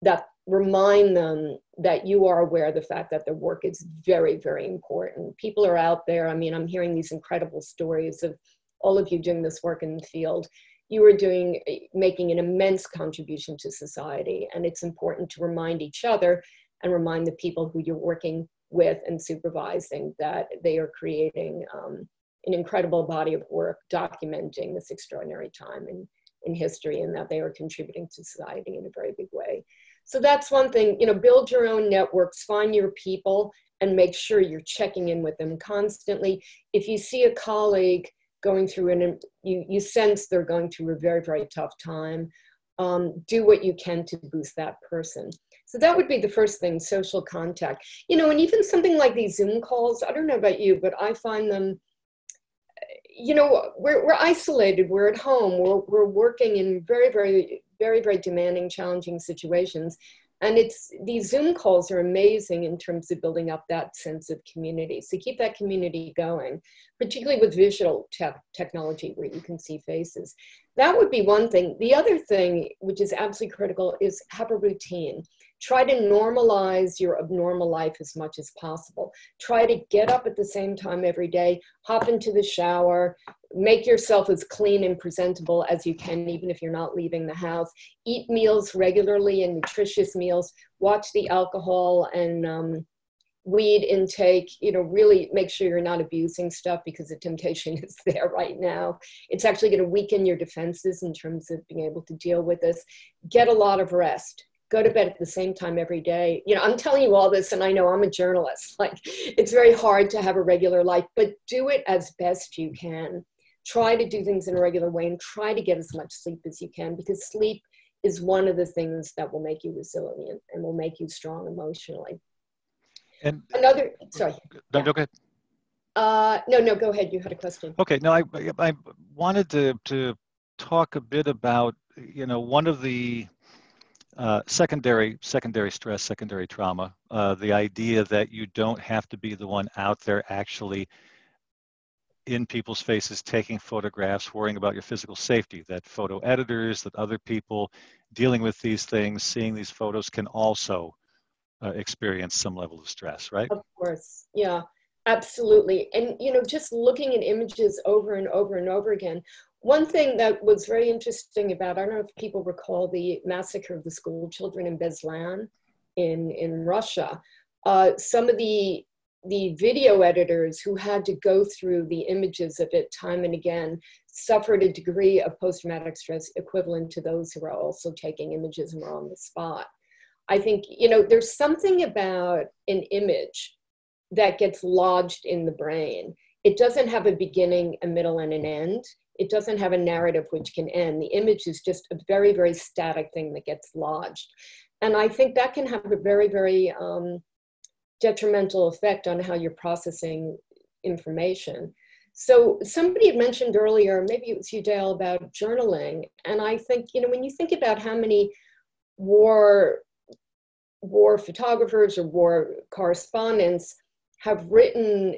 that remind them that you are aware of the fact that their work is very, very important. People are out there. I mean, I'm hearing these incredible stories of all of you doing this work in the field you are doing making an immense contribution to society and it's important to remind each other and remind the people who you're working with and supervising that they are creating um, an incredible body of work documenting this extraordinary time in, in history and that they are contributing to society in a very big way so that's one thing you know build your own networks find your people and make sure you're checking in with them constantly if you see a colleague going through and you, you sense they're going through a very, very tough time, um, do what you can to boost that person. So that would be the first thing, social contact. You know, and even something like these Zoom calls, I don't know about you, but I find them, you know, we're, we're isolated, we're at home, we're, we're working in very, very, very, very demanding, challenging situations. And it's these Zoom calls are amazing in terms of building up that sense of community. So keep that community going, particularly with visual te technology where you can see faces. That would be one thing. The other thing, which is absolutely critical, is have a routine. Try to normalize your abnormal life as much as possible. Try to get up at the same time every day, hop into the shower, make yourself as clean and presentable as you can, even if you're not leaving the house. Eat meals regularly and nutritious meals. Watch the alcohol and um, weed intake. You know, really make sure you're not abusing stuff because the temptation is there right now. It's actually going to weaken your defenses in terms of being able to deal with this. Get a lot of rest go to bed at the same time every day. You know, I'm telling you all this, and I know I'm a journalist. Like, it's very hard to have a regular life, but do it as best you can. Try to do things in a regular way and try to get as much sleep as you can because sleep is one of the things that will make you resilient and will make you strong emotionally. And another, sorry. No, yeah. go ahead. Uh, no, no, go ahead. You had a question. Okay, no, I, I wanted to, to talk a bit about, you know, one of the uh, secondary, secondary stress, secondary trauma, uh, the idea that you don't have to be the one out there actually in people's faces taking photographs, worrying about your physical safety, that photo editors, that other people dealing with these things, seeing these photos can also uh, experience some level of stress, right? Of course, yeah. Absolutely. And, you know, just looking at images over and over and over again. One thing that was very interesting about, I don't know if people recall the massacre of the school children in Beslan in, in Russia. Uh, some of the, the video editors who had to go through the images of it time and again suffered a degree of post-traumatic stress equivalent to those who are also taking images and were on the spot. I think, you know, there's something about an image that gets lodged in the brain. It doesn't have a beginning, a middle, and an end. It doesn't have a narrative which can end. The image is just a very, very static thing that gets lodged. And I think that can have a very, very um, detrimental effect on how you're processing information. So somebody had mentioned earlier, maybe it was you, Dale, about journaling. And I think, you know, when you think about how many war war photographers or war correspondents have written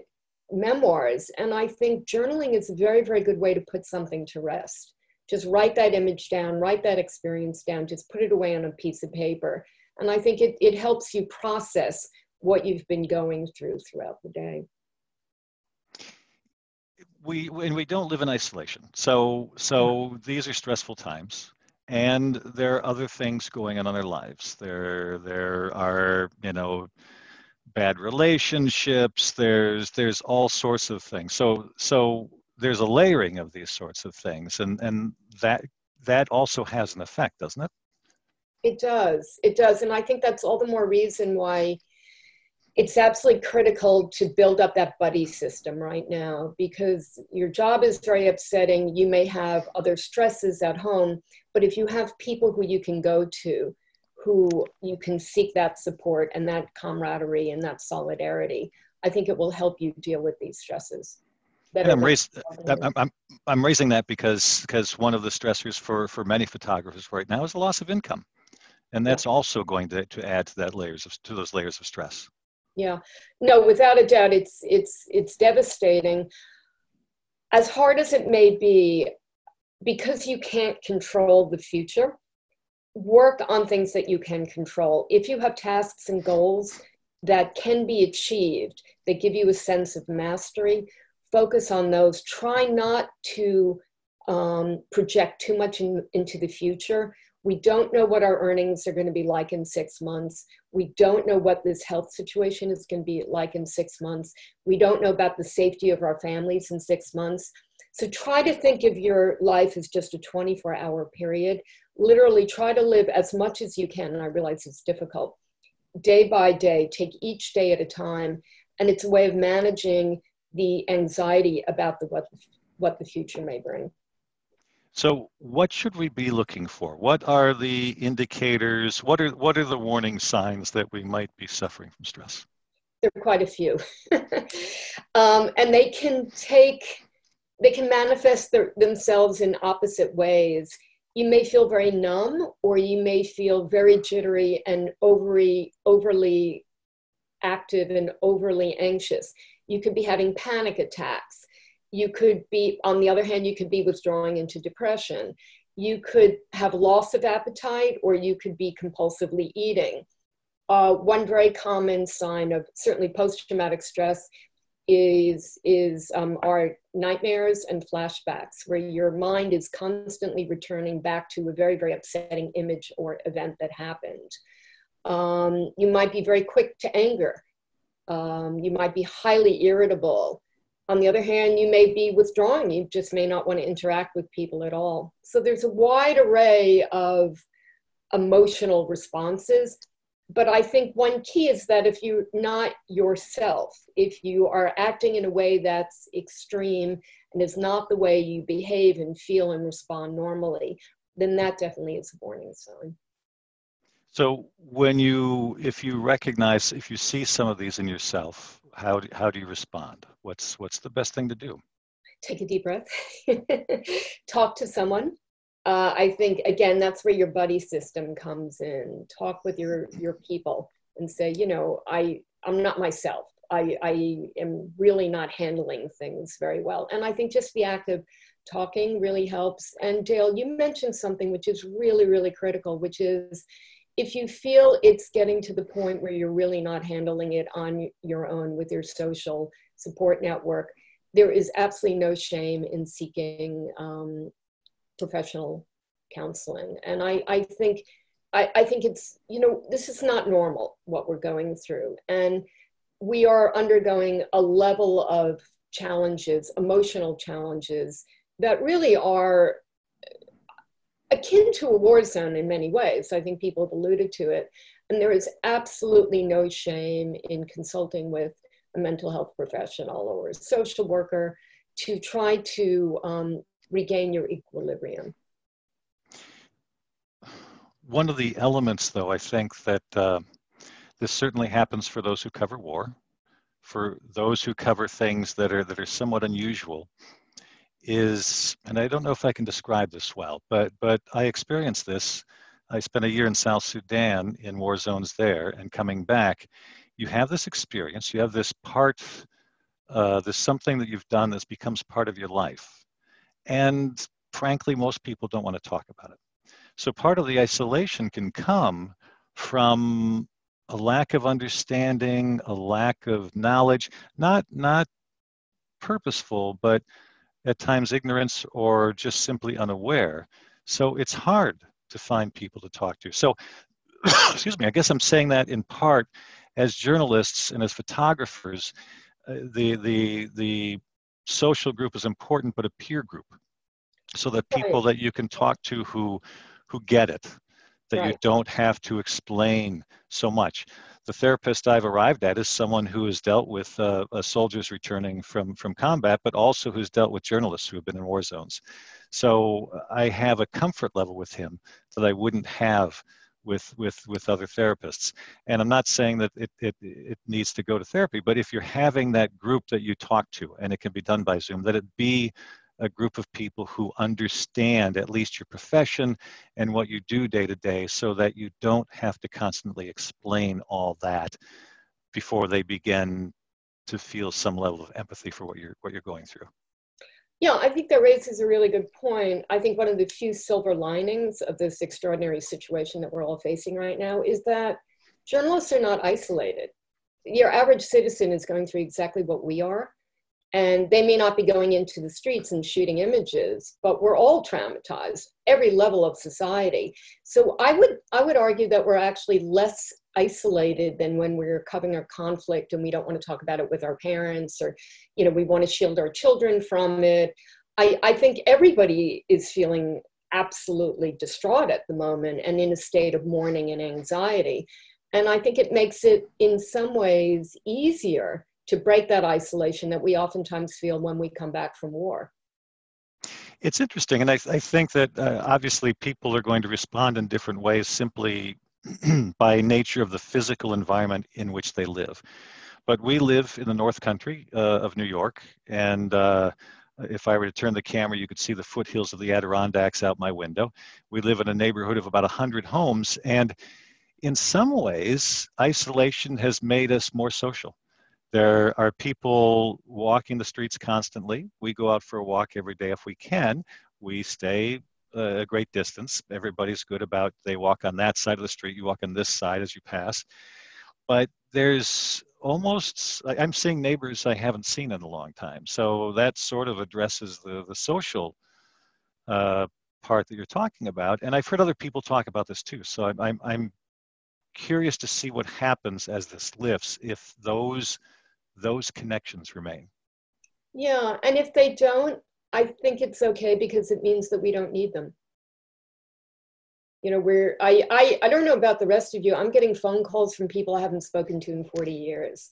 memoirs. And I think journaling is a very, very good way to put something to rest. Just write that image down, write that experience down, just put it away on a piece of paper. And I think it, it helps you process what you've been going through throughout the day. We and we don't live in isolation. So so these are stressful times and there are other things going on in our lives. There there are, you know, bad relationships there's there's all sorts of things. So so there's a layering of these sorts of things and and that that also has an effect doesn't it? It does. It does and i think that's all the more reason why it's absolutely critical to build up that buddy system right now because your job is very upsetting you may have other stresses at home but if you have people who you can go to who you can seek that support and that camaraderie and that solidarity, I think it will help you deal with these stresses. And I'm, raised, I'm, I'm, I'm raising that because because one of the stressors for, for many photographers right now is the loss of income. And that's yeah. also going to, to add to that layers of, to those layers of stress. Yeah, no, without a doubt, it's it's it's devastating. As hard as it may be, because you can't control the future, work on things that you can control. If you have tasks and goals that can be achieved, that give you a sense of mastery, focus on those. Try not to um, project too much in, into the future. We don't know what our earnings are going to be like in six months. We don't know what this health situation is going to be like in six months. We don't know about the safety of our families in six months. So try to think of your life as just a 24 hour period literally try to live as much as you can. And I realize it's difficult. Day by day, take each day at a time. And it's a way of managing the anxiety about the, what, what the future may bring. So, what should we be looking for? What are the indicators? What are what are the warning signs that we might be suffering from stress? There are quite a few, um, and they can take they can manifest their, themselves in opposite ways. You may feel very numb or you may feel very jittery and overly overly active and overly anxious. You could be having panic attacks. You could be on the other hand you could be withdrawing into depression. You could have loss of appetite or you could be compulsively eating. Uh, one very common sign of certainly post-traumatic stress is is um, are nightmares and flashbacks where your mind is constantly returning back to a very very upsetting image or event that happened. Um, you might be very quick to anger. Um, you might be highly irritable. On the other hand you may be withdrawing. You just may not want to interact with people at all. So there's a wide array of emotional responses but I think one key is that if you're not yourself, if you are acting in a way that's extreme and is not the way you behave and feel and respond normally, then that definitely is a warning sign. So when you, if you recognize, if you see some of these in yourself, how do, how do you respond? What's what's the best thing to do? Take a deep breath. Talk to someone. Uh, I think again that's where your buddy system comes in. Talk with your your people and say, you know, I I'm not myself. I, I am really not handling things very well. And I think just the act of talking really helps. And Dale, you mentioned something which is really, really critical, which is if you feel it's getting to the point where you're really not handling it on your own with your social support network, there is absolutely no shame in seeking um, professional counseling. And I, I think I, I think it's, you know, this is not normal what we're going through. And we are undergoing a level of challenges, emotional challenges, that really are akin to a war zone in many ways. I think people have alluded to it. And there is absolutely no shame in consulting with a mental health professional or a social worker to try to um, regain your equilibrium. One of the elements, though, I think that uh, this certainly happens for those who cover war, for those who cover things that are that are somewhat unusual is, and I don't know if I can describe this well, but but I experienced this. I spent a year in South Sudan in war zones there, and coming back, you have this experience. You have this part, uh, this something that you've done that becomes part of your life, and frankly, most people don't want to talk about it. So part of the isolation can come from a lack of understanding, a lack of knowledge, not not purposeful, but at times ignorance or just simply unaware. So it's hard to find people to talk to. So, excuse me, I guess I'm saying that in part as journalists and as photographers, uh, the, the, the social group is important, but a peer group. So that people that you can talk to who, who get it, that right. you don't have to explain so much the therapist I've arrived at is someone who has dealt with uh, uh, soldiers returning from, from combat, but also who's dealt with journalists who have been in war zones. So I have a comfort level with him that I wouldn't have with, with, with other therapists. And I'm not saying that it, it, it needs to go to therapy, but if you're having that group that you talk to, and it can be done by Zoom, that it be a group of people who understand at least your profession and what you do day to day so that you don't have to constantly explain all that before they begin to feel some level of empathy for what you're what you're going through. Yeah, I think that raises a really good point. I think one of the few silver linings of this extraordinary situation that we're all facing right now is that journalists are not isolated. Your average citizen is going through exactly what we are and they may not be going into the streets and shooting images but we're all traumatized every level of society so i would i would argue that we're actually less isolated than when we're covering a conflict and we don't want to talk about it with our parents or you know we want to shield our children from it i i think everybody is feeling absolutely distraught at the moment and in a state of mourning and anxiety and i think it makes it in some ways easier to break that isolation that we oftentimes feel when we come back from war. It's interesting, and I, I think that uh, obviously people are going to respond in different ways simply by nature of the physical environment in which they live. But we live in the North Country uh, of New York, and uh, if I were to turn the camera, you could see the foothills of the Adirondacks out my window. We live in a neighborhood of about 100 homes, and in some ways, isolation has made us more social. There are people walking the streets constantly. We go out for a walk every day if we can. We stay a great distance. Everybody's good about they walk on that side of the street, you walk on this side as you pass. But there's almost I'm seeing neighbors I haven't seen in a long time. So that sort of addresses the the social uh, part that you're talking about. And I've heard other people talk about this too. So I'm I'm, I'm curious to see what happens as this lifts if those those connections remain. Yeah, and if they don't, I think it's okay because it means that we don't need them. You know, we're I I I don't know about the rest of you. I'm getting phone calls from people I haven't spoken to in 40 years.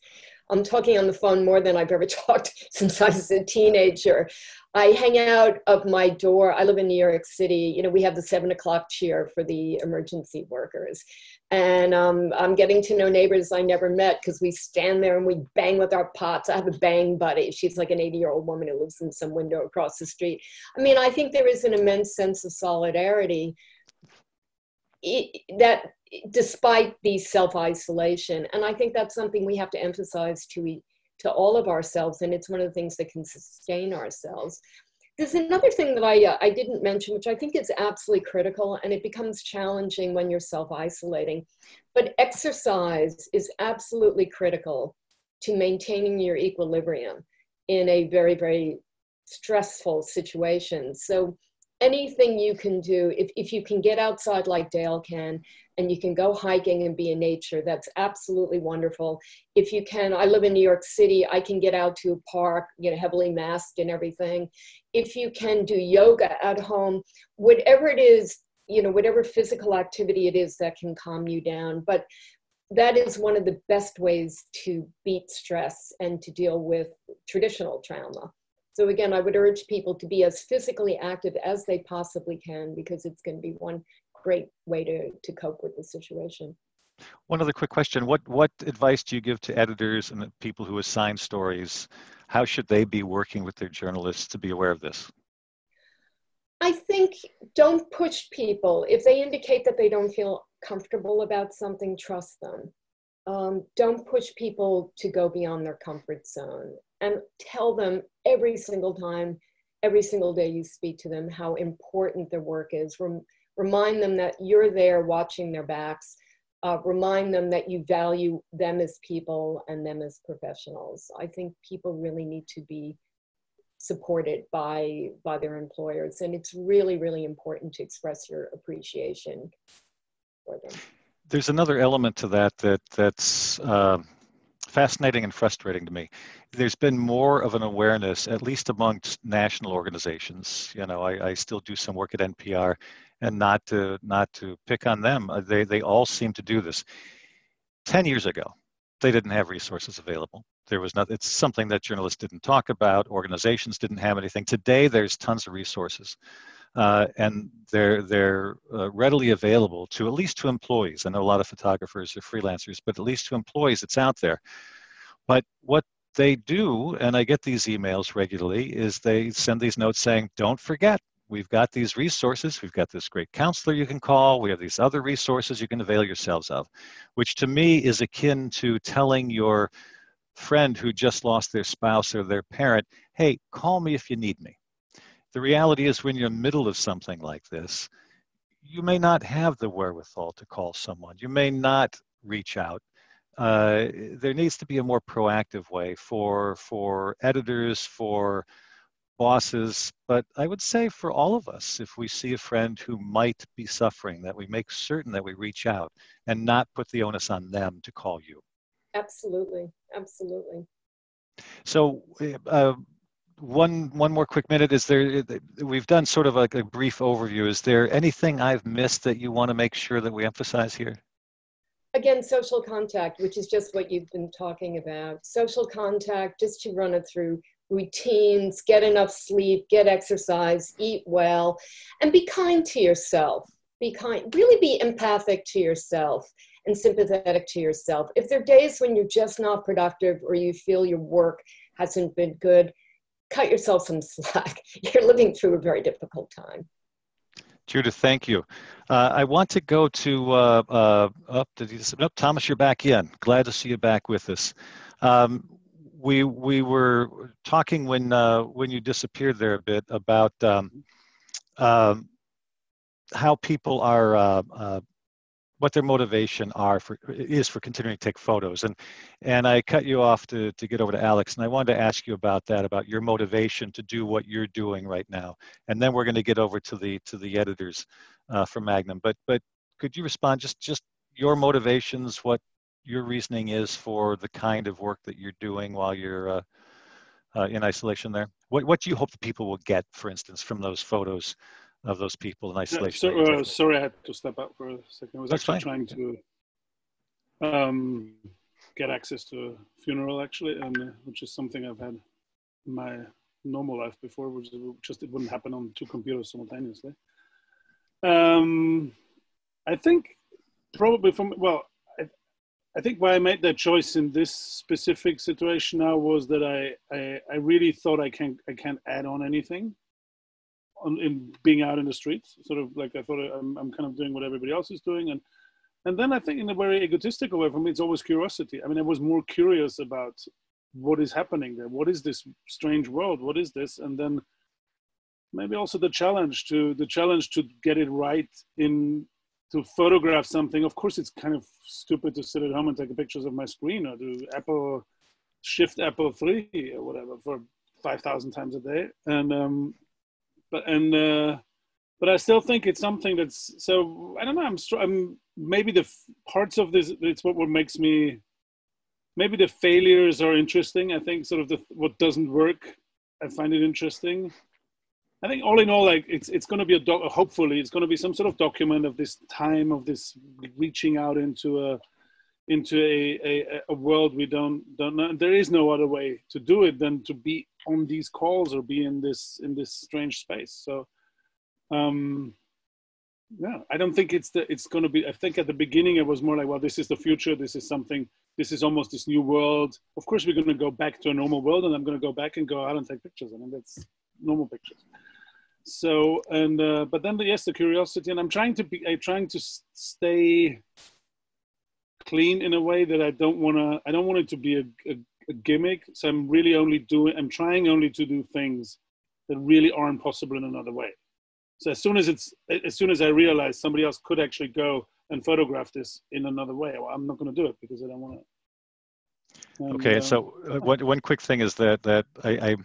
I'm talking on the phone more than I've ever talked since I was a teenager. I hang out of my door. I live in New York City. You know, we have the seven o'clock cheer for the emergency workers. And um, I'm getting to know neighbors I never met because we stand there and we bang with our pots. I have a bang buddy. She's like an 80 year old woman who lives in some window across the street. I mean, I think there is an immense sense of solidarity that despite the self isolation. And I think that's something we have to emphasize to to all of ourselves, and it's one of the things that can sustain ourselves. There's another thing that I, uh, I didn't mention, which I think is absolutely critical, and it becomes challenging when you're self isolating. But exercise is absolutely critical to maintaining your equilibrium in a very, very stressful situation. So, anything you can do, if, if you can get outside like Dale can, and you can go hiking and be in nature, that's absolutely wonderful. If you can, I live in New York City, I can get out to a park, you know, heavily masked and everything. If you can do yoga at home, whatever it is, you know, whatever physical activity it is that can calm you down. But that is one of the best ways to beat stress and to deal with traditional trauma. So again, I would urge people to be as physically active as they possibly can because it's going to be one great way to, to cope with the situation. One other quick question. What, what advice do you give to editors and people who assign stories? How should they be working with their journalists to be aware of this? I think don't push people. If they indicate that they don't feel comfortable about something, trust them. Um, don't push people to go beyond their comfort zone and tell them every single time, every single day you speak to them how important their work is. Rem- remind them that you're there watching their backs. Uh, remind them that you value them as people and them as professionals. I think people really need to be supported by by their employers, and it's really really important to express your appreciation for them. There's another element to that that that's. Uh fascinating and frustrating to me. There's been more of an awareness, at least amongst national organizations. You know, I, I still do some work at NPR, and not to not to pick on them, uh, they they all seem to do this. Ten years ago, they didn't have resources available. There was not. It's something that journalists didn't talk about. Organizations didn't have anything. Today, there's tons of resources. Uh, and they're they're uh, readily available to at least to employees. I know a lot of photographers are freelancers, but at least to employees, it's out there. But what they do, and I get these emails regularly, is they send these notes saying, "Don't forget, we've got these resources. We've got this great counselor you can call. We have these other resources you can avail yourselves of," which to me is akin to telling your friend who just lost their spouse or their parent, "Hey, call me if you need me." The reality is, when you're in the middle of something like this, you may not have the wherewithal to call someone. You may not reach out. Uh, there needs to be a more proactive way for for editors, for bosses, but I would say for all of us, if we see a friend who might be suffering, that we make certain that we reach out and not put the onus on them to call you. Absolutely, absolutely. So, uh, one one more quick minute. Is there we've done sort of like a brief overview. Is there anything i've missed that you want to make sure that we emphasize here? Again social contact which is just what you've been talking about. Social contact just to run it through routines get enough sleep get exercise eat well and be kind to yourself. Be kind really be empathic to yourself and sympathetic to yourself. If there are days when you're just not productive or you feel your work hasn't been good cut yourself some slack. You're living through a very difficult time. Judith, thank you. Uh, I want to go to uh, uh, up to nope, Thomas. You're back in. Glad to see you back with us. Um, we we were talking when uh, when you disappeared there a bit about um, um, how people are uh, uh, what their motivation are for is for continuing to take photos. And and i cut you off to to get over to alex and i wanted to ask you about that about your motivation to do what you're doing right now. And then we're going to get over to the to the editors uh, from magnum. But but could you respond just just your motivations what your reasoning is for the kind of work that you're doing while you're uh, uh, in isolation there? What what do you hope the people will get for instance from those photos of those people in isolation. Yeah, so, uh, sorry, I had to step out for a second. I was That's actually fine. trying to um, get access to a funeral, actually, and uh, which is something I've had in my normal life before, which just it wouldn't happen on two computers simultaneously. Um, I think probably from well, I, I think why I made that choice in this specific situation now was that I I, I really thought I can't I can't add on anything on in being out in the streets. Sort of like I thought I'm I'm kind of doing what everybody else is doing and. And then I think, in a very egotistical way, for me, it's always curiosity. I mean, I was more curious about what is happening there. What is this strange world? What is this? And then maybe also the challenge to the challenge to get it right in to photograph something. Of course, it's kind of stupid to sit at home and take pictures of my screen or do Apple Shift Apple three or whatever for five thousand times a day. And um, but and uh, but I still think it's something that's so I don't know. I'm, I'm maybe the parts of this. It's what what makes me. Maybe the failures are interesting. I think sort of the what doesn't work. I find it interesting I think all in all, like it's it's going to be a doc. Hopefully, it's going to be some sort of document of this time of this reaching out into a into a, a, a world we don't don't know. There is no other way to do it than to be on these calls or be in this in this strange space. So, um, yeah, I don't think it's the it's going to be. I think at the beginning it was more like, well, this is the future. This is something. This is almost this new world. Of course, we're going to go back to a normal world, and I'm going to go back and go out and take pictures. I mean, that's normal pictures so and uh, but then the, yes the curiosity and i'm trying to be i'm trying to stay clean in a way that i don't want to i don't want it to be a, a, a, gimmick. So i'm really only doing i'm trying only to do things that really aren't possible in another way. So as soon as it's as soon as i realize somebody else could actually go and photograph this in another way well, i'm not going to do it because i don't want to okay uh, so uh, one, one quick thing is that that I, I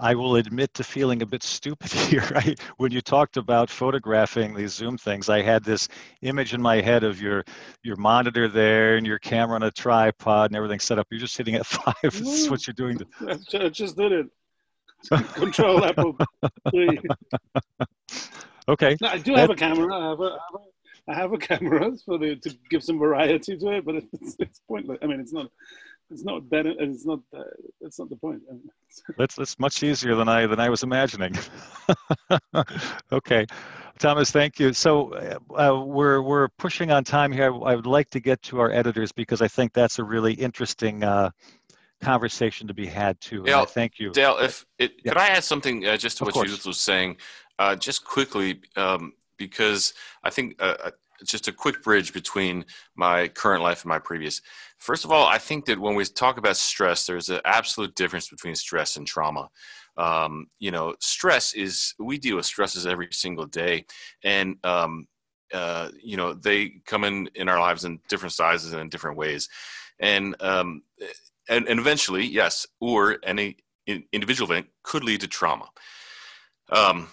I will admit to feeling a bit stupid here. I, when you talked about photographing these Zoom things, I had this image in my head of your your monitor there and your camera on a tripod and everything set up. You're just sitting at five. this is what you're doing. To... I just did it. Control Apple three. Okay. No, I do have a camera. I have a, I have a, I have a camera for the to give some variety to it, but it's, it's pointless. I mean, it's not it's not better. It's not. Uh, that's not the point. that's that's much easier than I than I was imagining. okay, Thomas, thank you. So uh, we're we're pushing on time here. I would like to get to our editors because I think that's a really interesting. Uh, conversation to be had too. Dale, thank you. Dale, if it, yeah. could I add something uh, just to of what course. Judith was saying, uh, just quickly, um, because I think uh, uh just a quick bridge between my current life and my previous. First of all, I think that when we talk about stress, there's an absolute difference between stress and trauma. Um, you know, stress is, we deal with stresses every single day. And, um, uh, you know, they come in in our lives in different sizes and in different ways. And, um, and, and eventually, yes, or any individual event could lead to trauma. Um,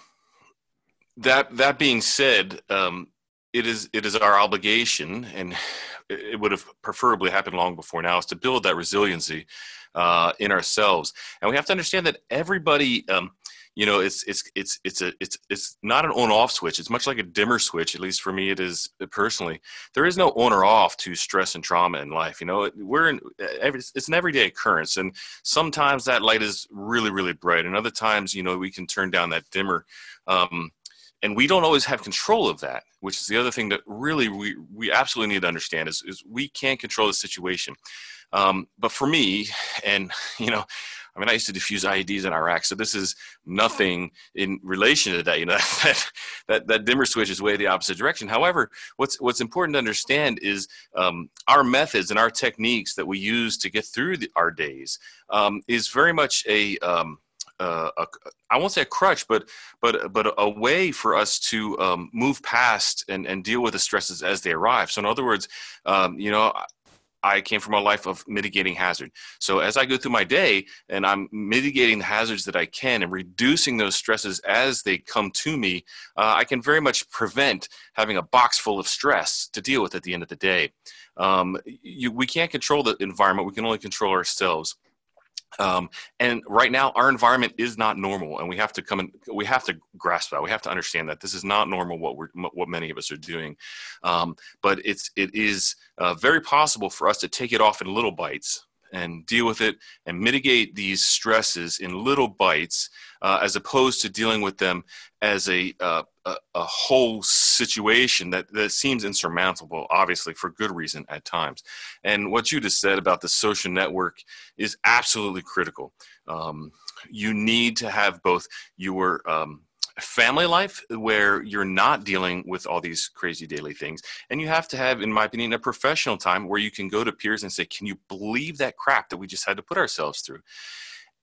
that that being said, um, it is it is our obligation, and it would have preferably happened long before now, is to build that resiliency uh, in ourselves. And we have to understand that everybody, um, you know, it's it's it's it's a it's it's not an on-off switch. It's much like a dimmer switch. At least for me, it is personally. There is no on or off to stress and trauma in life. You know, we're in every, it's an everyday occurrence, and sometimes that light is really really bright, and other times, you know, we can turn down that dimmer. Um, and we don't always have control of that which is the other thing that really we, we absolutely need to understand is, is we can't control the situation. Um, but for me and you know i mean i used to defuse ieds in iraq so this is nothing in relation to that you know that that, that dimmer switch is way the opposite direction. However what's what's important to understand is um, our methods and our techniques that we use to get through the, our days um, is very much a um, I won't say a crutch, but but but a way for us to um, move past and, and deal with the stresses as they arrive. So in other words, um, you know, I came from a life of mitigating hazard. So as I go through my day and I'm mitigating the hazards that I can and reducing those stresses as they come to me, uh, I can very much prevent having a box full of stress to deal with at the end of the day. Um, you, we can't control the environment; we can only control ourselves. Um, and right now, our environment is not normal, and we have to come and we have to grasp that. We have to understand that this is not normal. What we're what many of us are doing, um, but it's it is uh, very possible for us to take it off in little bites and deal with it and mitigate these stresses in little bites uh, as opposed to dealing with them as a, uh, a, a, whole situation that, that seems insurmountable, obviously, for good reason at times. And what you just said about the social network is absolutely critical. Um, you need to have both your um, family life where you're not dealing with all these crazy daily things. And you have to have, in my opinion, a professional time where you can go to peers and say, Can you believe that crap that we just had to put ourselves through?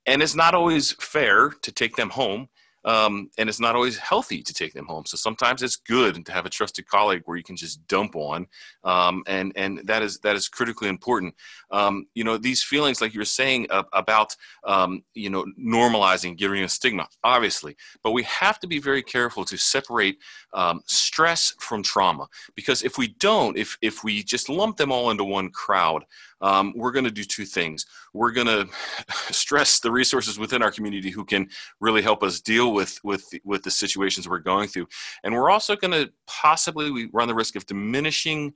And it's not always fair to take them home um, and it's not always healthy to take them home. So sometimes it's good to have a trusted colleague where you can just dump on, um, and and that is that is critically important. Um, you know, these feelings, like you were saying uh, about um, you know normalizing, giving a stigma, obviously, but we have to be very careful to separate um, stress from trauma because if we don't, if if we just lump them all into one crowd, um, we're going to do two things. We're going to stress the resources within our community who can really help us deal with with with the situations we're going through, and we're also going to possibly we run the risk of diminishing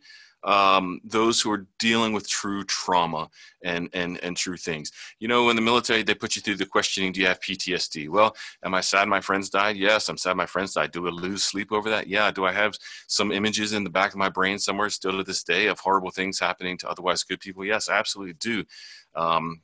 um, those who are dealing with true trauma and, and, and true things. You know, in the military, they put you through the questioning, do you have PTSD? Well, am I sad my friends died? Yes, I'm sad my friends died. Do I lose sleep over that? Yeah. Do I have some images in the back of my brain somewhere still to this day of horrible things happening to otherwise good people? Yes, I absolutely do. Um,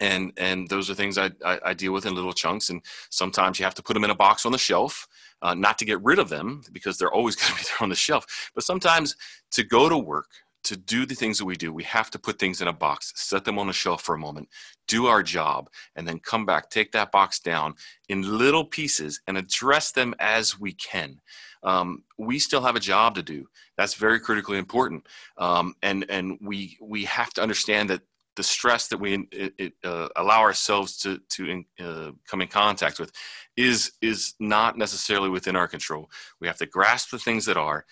and and those are things I, I, I, deal with in little chunks and sometimes you have to put them in a box on the shelf uh, not to get rid of them because they're always going to be there on the shelf. But sometimes to go to work to do the things that we do we have to put things in a box set them on a shelf for a moment do our job and then come back take that box down in little pieces and address them as we can. Um, we still have a job to do. That's very critically important. Um, and and we we have to understand that the stress that we it, it, uh, allow ourselves to to in, uh, come in contact with is is not necessarily within our control. We have to grasp the things that are,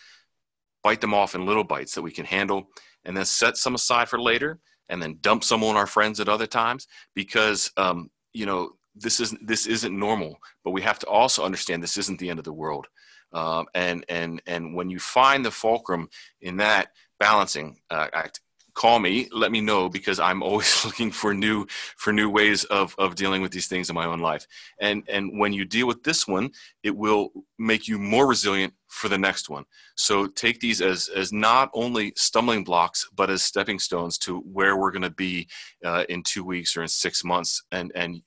bite them off in little bites that we can handle, and then set some aside for later, and then dump some on our friends at other times because um, you know this isn't this isn't normal. But we have to also understand this isn't the end of the world. Uh, and and and when you find the fulcrum in that balancing uh, act, call me let me know because i'm always looking for new for new ways of of dealing with these things in my own life. And and when you deal with this one it will make you more resilient for the next one. So take these as as not only stumbling blocks but as stepping stones to where we're going to be uh, in two weeks or in six months. And and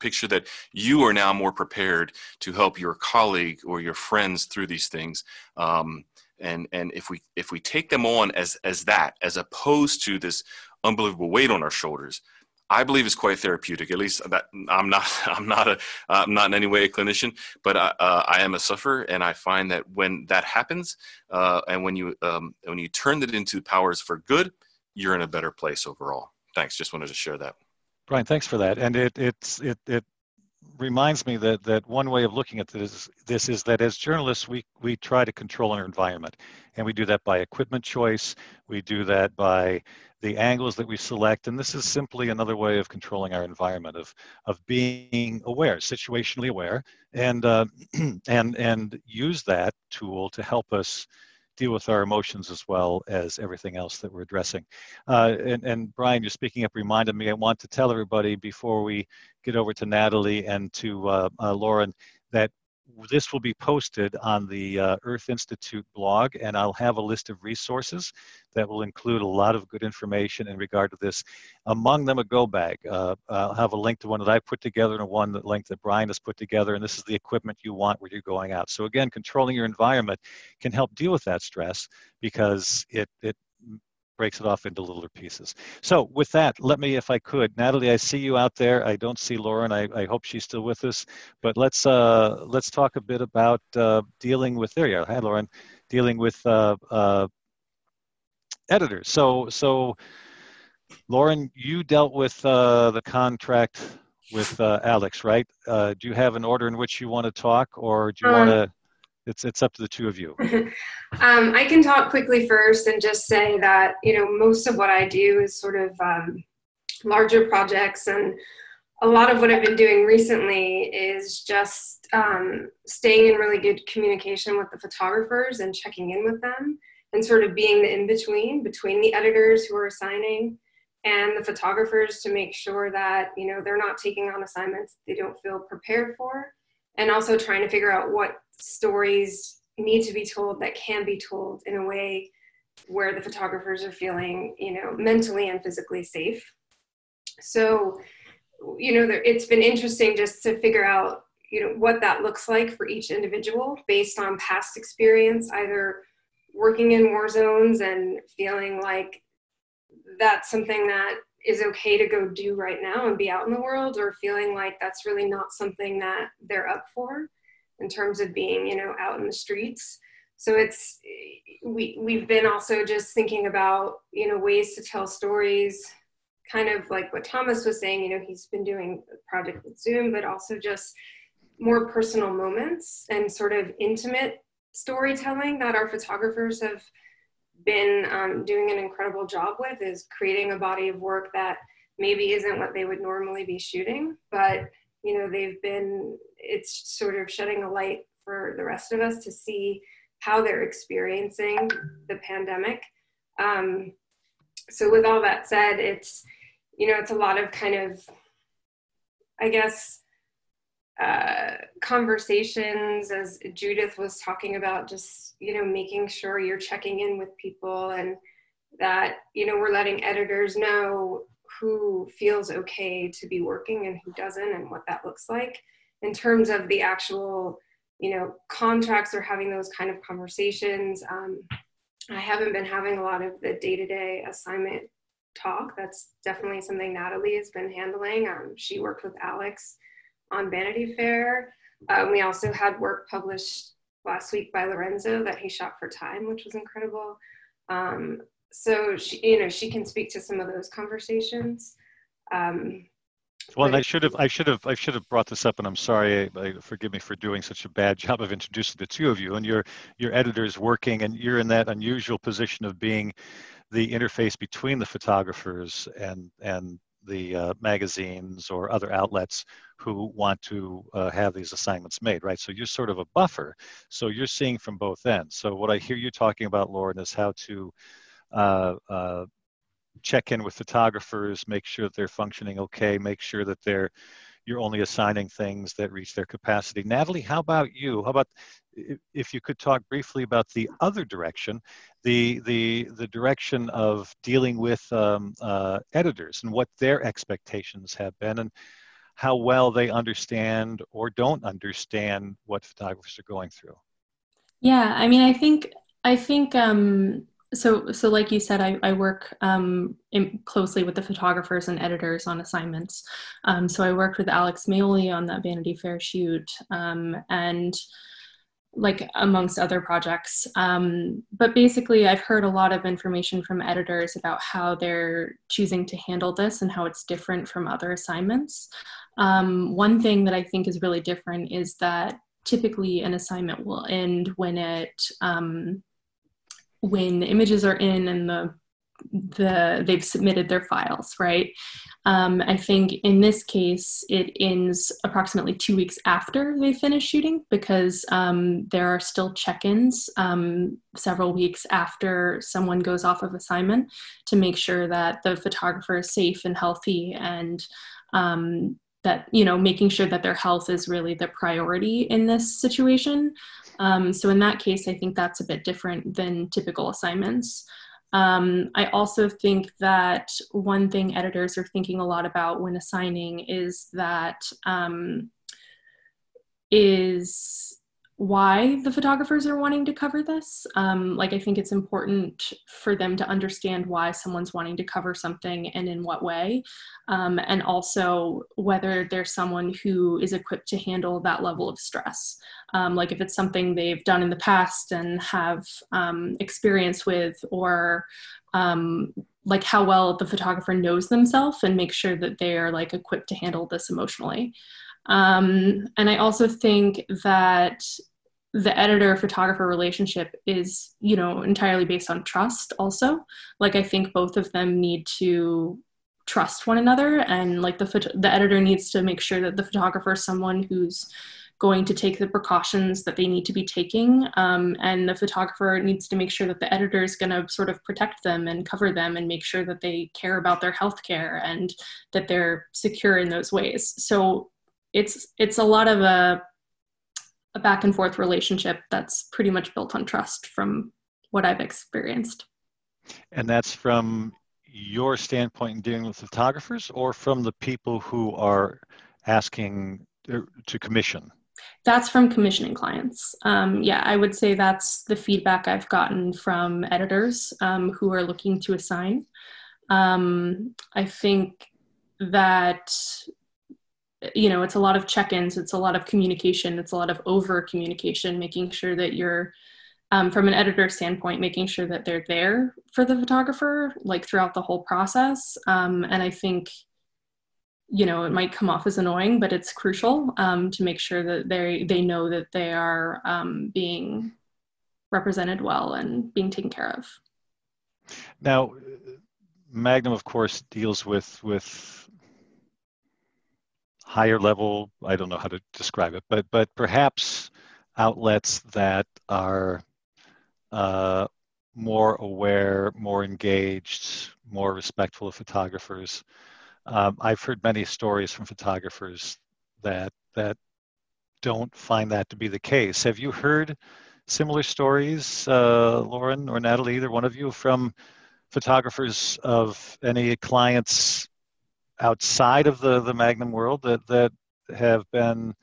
picture that you are now more prepared to help your colleague or your friends through these things um, and and if we if we take them on as as that as opposed to this unbelievable weight on our shoulders i believe is quite therapeutic. At least that i'm not i'm not a i'm not in any way a clinician but i, uh, I am a sufferer and i find that when that happens uh, and when you um, when you turn it into powers for good you're in a better place overall. Thanks. Just wanted to share that. Brian thanks for that. And it it's it it reminds me that that one way of looking at this this is that as journalists we we try to control our environment. And we do that by equipment choice. We do that by the angles that we select. And this is simply another way of controlling our environment of of being aware situationally aware and uh, and and use that tool to help us deal with our emotions as well as everything else that we're addressing. Uh, and, and Brian, you're speaking up reminded me, I want to tell everybody before we get over to Natalie and to uh, uh, Lauren that this will be posted on the uh, Earth Institute blog, and I'll have a list of resources that will include a lot of good information in regard to this. Among them, a go bag. Uh, I'll have a link to one that I put together and one that link that Brian has put together, and this is the equipment you want where you're going out. So again, controlling your environment can help deal with that stress because it it breaks it off into littler pieces. So with that, let me, if I could, Natalie, I see you out there. I don't see Lauren. I, I hope she's still with us. But let's uh, let's talk a bit about uh, dealing with. There you are. Hi, Lauren. Dealing with uh, uh, editors. So so, Lauren, you dealt with uh, the contract with uh, Alex, right? Uh, do you have an order in which you want to talk, or do you um, want to? It's it's up to the two of you. um, I can talk quickly first and just say that you know most of what I do is sort of um, larger projects, and a lot of what I've been doing recently is just um, staying in really good communication with the photographers and checking in with them, and sort of being the in between between the editors who are assigning and the photographers to make sure that you know they're not taking on assignments they don't feel prepared for and also trying to figure out what stories need to be told that can be told in a way where the photographers are feeling you know mentally and physically safe. So you know there, it's been interesting just to figure out you know what that looks like for each individual based on past experience either working in war zones and feeling like that's something that is okay to go do right now and be out in the world or feeling like that's really not something that they're up for in terms of being you know out in the streets. So it's we we've been also just thinking about you know ways to tell stories kind of like what thomas was saying you know he's been doing a project with zoom but also just more personal moments and sort of intimate storytelling that our photographers have been um, doing an incredible job with is creating a body of work that maybe isn't what they would normally be shooting, but you know they've been it's sort of shedding a light for the rest of us to see how they're experiencing the pandemic. Um, so with all that said, it's you know it's a lot of kind of I guess uh, conversations as Judith was talking about, just, you know, making sure you're checking in with people and that, you know, we're letting editors know who feels okay to be working and who doesn't and what that looks like in terms of the actual, you know, contracts or having those kind of conversations. Um, I haven't been having a lot of the day-to-day assignment talk. That's definitely something Natalie has been handling. Um, she worked with Alex on Vanity Fair. Um, we also had work published last week by Lorenzo that he shot for Time, which was incredible. Um, so she, you know, she can speak to some of those conversations. Um, well, I should have, I should have, I should have brought this up, and I'm sorry. I, I, forgive me for doing such a bad job of introducing the two of you. And your your editors working, and you're in that unusual position of being the interface between the photographers and and the uh, magazines or other outlets who want to uh, have these assignments made, right? So you're sort of a buffer. So you're seeing from both ends. So what I hear you talking about, Lauren, is how to uh, uh check in with photographers, make sure that they're functioning okay, make sure that they're you're only assigning things that reach their capacity. Natalie, how about you? How about if you could talk briefly about the other direction, the the the direction of dealing with um, uh, editors and what their expectations have been, and how well they understand or don't understand what photographers are going through. Yeah, I mean, I think I think um, so so like you said i, I work um, closely with the photographers and editors on assignments um, so i worked with alex Majoli on that vanity fair shoot um, and like amongst other projects. Um, but basically i've heard a lot of information from editors about how they're choosing to handle this and how it's different from other assignments. Um, one thing that i think is really different is that typically an assignment will end when it um, when the images are in and the the they've submitted their files right um, i think in this case it ends approximately two weeks after they finish shooting because um, there are still check-ins um, several weeks after someone goes off of assignment to make sure that the photographer is safe and healthy and um, that you know making sure that their health is really the priority in this situation um, so in that case, I think that's a bit different than typical assignments. Um, I also think that one thing editors are thinking a lot about when assigning is that um, is why the photographers are wanting to cover this. Um, like, I think it's important for them to understand why someone's wanting to cover something and in what way, um, and also whether there's someone who is equipped to handle that level of stress. Um, like, if it's something they've done in the past and have um, experience with, or um, like how well the photographer knows themselves and make sure that they are like equipped to handle this emotionally. Um, and I also think that the editor photographer relationship is you know entirely based on trust also like i think both of them need to trust one another and like the the editor needs to make sure that the photographer is someone who's going to take the precautions that they need to be taking. Um, and the photographer needs to make sure that the editor is going to sort of protect them and cover them and make sure that they care about their health care and that they're secure in those ways. So it's it's a lot of a a back and forth relationship that's pretty much built on trust from what I've experienced. And that's from your standpoint in dealing with photographers or from the people who are asking uh, to commission? That's from commissioning clients. Um, yeah, I would say that's the feedback I've gotten from editors um, who are looking to assign. Um, I think that you know it's a lot of check-ins it's a lot of communication it's a lot of over communication making sure that you're um, from an editor standpoint making sure that they're there for the photographer like throughout the whole process. Um, and i think you know it might come off as annoying but it's crucial um, to make sure that they they know that they are um, being represented well and being taken care of. Now magnum of course deals with with higher level i don't know how to describe it but but perhaps outlets that are uh, more aware more engaged more respectful of photographers um, I've heard many stories from photographers that that don't find that to be the case. Have you heard similar stories, uh, Lauren or Natalie, either one of you, from photographers of any clients outside of the the Magnum world that that have been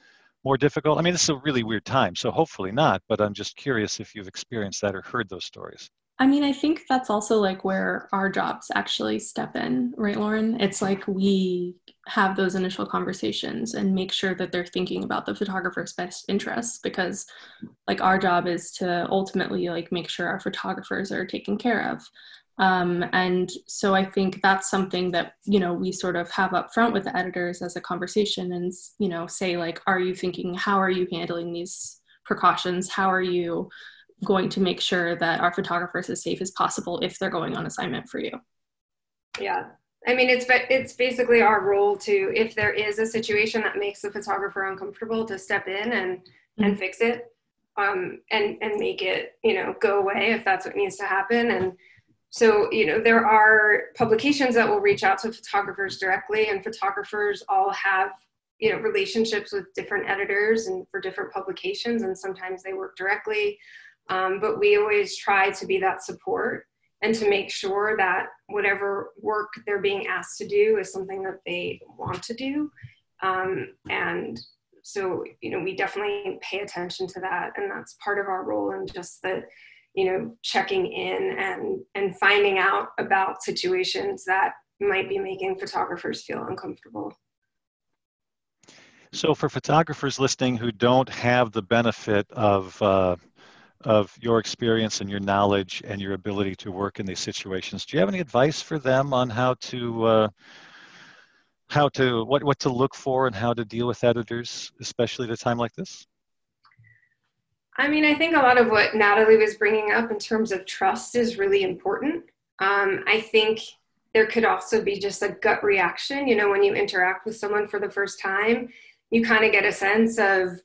more difficult? I mean, this is a really weird time, so hopefully not. But I'm just curious if you've experienced that or heard those stories. I mean, I think that's also like where our jobs actually step in, right, Lauren? It's like we have those initial conversations and make sure that they're thinking about the photographer's best interests because like our job is to ultimately like make sure our photographers are taken care of. Um, and so I think that's something that, you know, we sort of have up front with the editors as a conversation and, you know, say like, are you thinking, how are you handling these precautions? How are you going to make sure that our photographers as safe as possible if they're going on assignment for you. Yeah. I mean, it's it's basically our role to, if there is a situation that makes the photographer uncomfortable, to step in and mm-hmm. and fix it, um, and and make it you know go away if that's what needs to happen. And so you know there are publications that will reach out to photographers directly, and photographers all have you know relationships with different editors and for different publications, and sometimes they work directly. Um, but we always try to be that support and to make sure that whatever work they're being asked to do is something that they want to do. Um, and so, you know, we definitely pay attention to that. And that's part of our role and just the, you know, checking in and, and finding out about situations that might be making photographers feel uncomfortable. So, for photographers listening who don't have the benefit of uh, of your experience and your knowledge and your ability to work in these situations. Do you have any advice for them on how to uh, how to what what to look for and how to deal with editors, especially at a time like this? I mean, I think a lot of what Natalie was bringing up in terms of trust is really important. Um, I think there could also be just a gut reaction. You know, when you interact with someone for the first time, you kind of get a sense of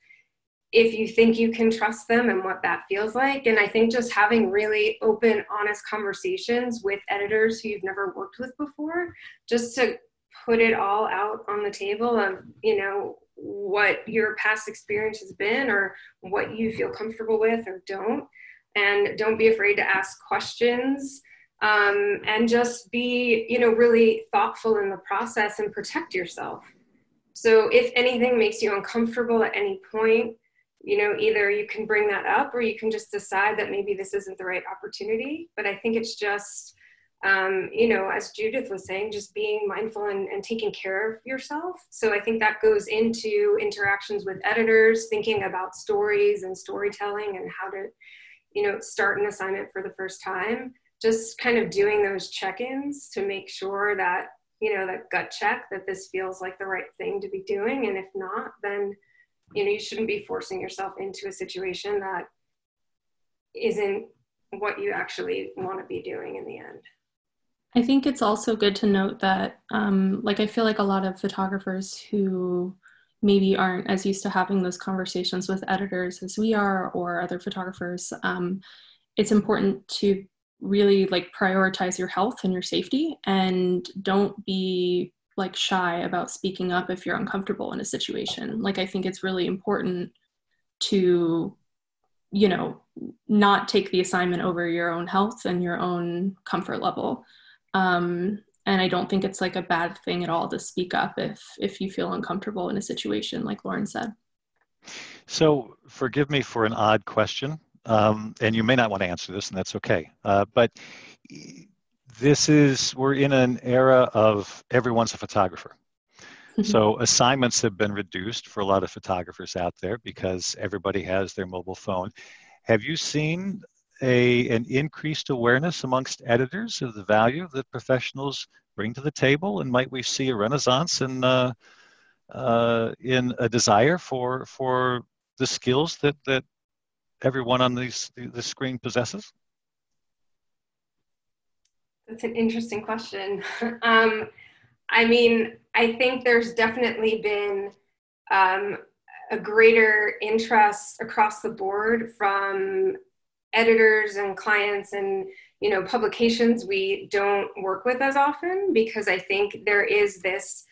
if you think you can trust them and what that feels like. And I think just having really open, honest conversations with editors who you've never worked with before, just to put it all out on the table of, you know, what your past experience has been or what you feel comfortable with or don't. And don't be afraid to ask questions. Um, and just be, you know, really thoughtful in the process and protect yourself. So if anything makes you uncomfortable at any point, you know either you can bring that up or you can just decide that maybe this isn't the right opportunity but i think it's just um, you know as judith was saying just being mindful and, and taking care of yourself. So i think that goes into interactions with editors thinking about stories and storytelling and how to you know start an assignment for the first time. Just kind of doing those check-ins to make sure that you know that gut check that this feels like the right thing to be doing. And if not then you know you shouldn't be forcing yourself into a situation that isn't what you actually want to be doing in the end i think it's also good to note that um, like i feel like a lot of photographers who maybe aren't as used to having those conversations with editors as we are or other photographers um, it's important to really like prioritize your health and your safety and don't be like shy about speaking up if you're uncomfortable in a situation. Like i think it's really important to you know not take the assignment over your own health and your own comfort level um, and i don't think it's like a bad thing at all to speak up if if you feel uncomfortable in a situation like lauren said. So forgive me for an odd question um, and you may not want to answer this and that's okay. Uh, but this is we're in an era of everyone's a photographer. So assignments have been reduced for a lot of photographers out there because everybody has their mobile phone. Have you seen a, an increased awareness amongst editors of the value that professionals bring to the table? And might we see a renaissance in, uh, uh, in a desire for, for the skills that, that everyone on these, the screen possesses? That's an interesting question. um, I mean, I think there's definitely been um, a greater interest across the board from editors and clients and you know publications we don't work with as often because i think there is this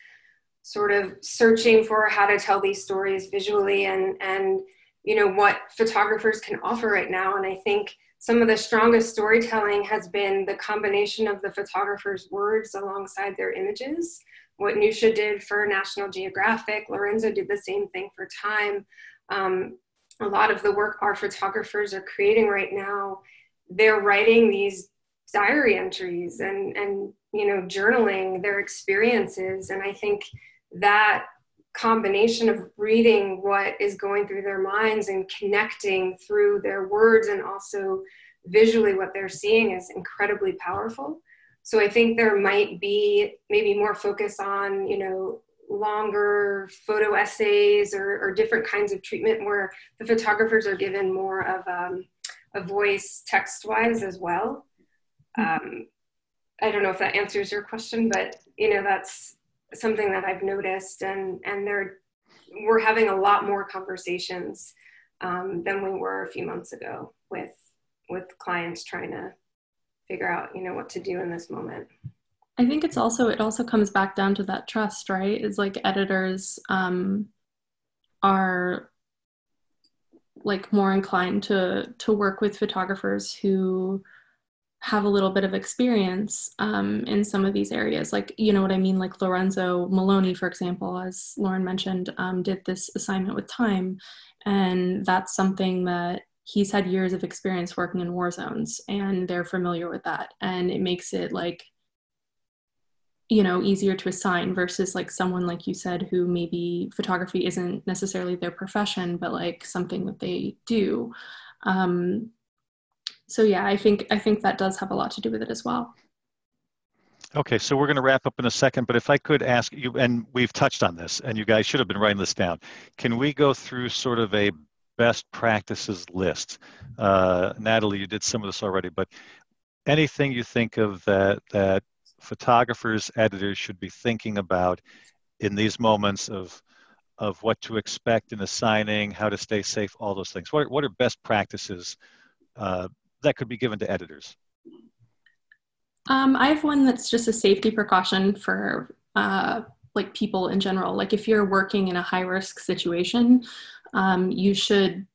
sort of searching for how to tell these stories visually and and you know what photographers can offer right now and i think some of the strongest storytelling has been the combination of the photographer's words alongside their images what Newsha did for National Geographic, Lorenzo did the same thing for Time. Um, a lot of the work our photographers are creating right now, they're writing these diary entries and and you know journaling their experiences. And i think that combination of reading what is going through their minds and connecting through their words and also visually what they're seeing is incredibly powerful. So i think there might be maybe more focus on you know longer photo essays or, or, different kinds of treatment where the photographers are given more of um, a voice text wise as well. Mm-hmm. Um, I don't know if that answers your question, but you know that's something that I've noticed, and and they're we're having a lot more conversations um, than we were a few months ago with with clients trying to figure out you know what to do in this moment. I think it's also it also comes back down to that trust, right? Is like editors um, are like more inclined to to work with photographers who have a little bit of experience um, in some of these areas. Like, you know what I mean? Like Lorenzo Meloni, for example, as Lauren mentioned, um, did this assignment with Time. And that's something that he's had years of experience working in war zones and they're familiar with that. And it makes it like you know easier to assign versus like someone like you said who maybe photography isn't necessarily their profession but like something that they do. Um, so yeah i think i think that does have a lot to do with it as well. Okay so we're going to wrap up in a second but if i could ask you and we've touched on this and you guys should have been writing this down. Can we go through sort of a best practices list? Uh, natalie you did some of this already but anything you think of that that photographers, editors should be thinking about in these moments of of what to expect in assigning, how to stay safe, all those things. What are, what are best practices uh, that could be given to editors? Um, I have one that's just a safety precaution for uh, like people in general. Like if you're working in a high risk situation, um, you should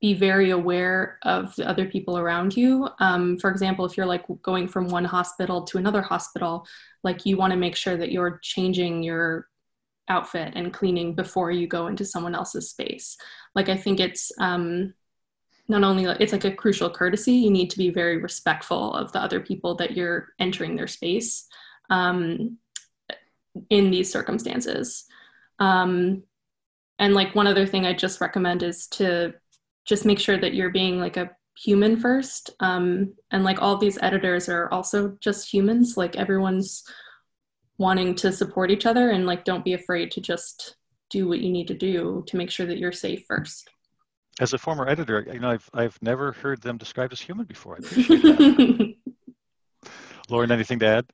be very aware of the other people around you. Um, for example, if you're like going from one hospital to another hospital, like you want to make sure that you're changing your outfit and cleaning before you go into someone else's space. Like I think it's um, not only it's like a crucial courtesy. You need to be very respectful of the other people that you're entering their space um, in these circumstances. Um, and like one other thing I just recommend is to just make sure that you're being like a human first um, and like all these editors are also just humans like everyone's wanting to support each other and like don't be afraid to just do what you need to do to make sure that you're safe first. As a former editor you know i've, I've never heard them described as human before. I appreciate that. lauren anything to add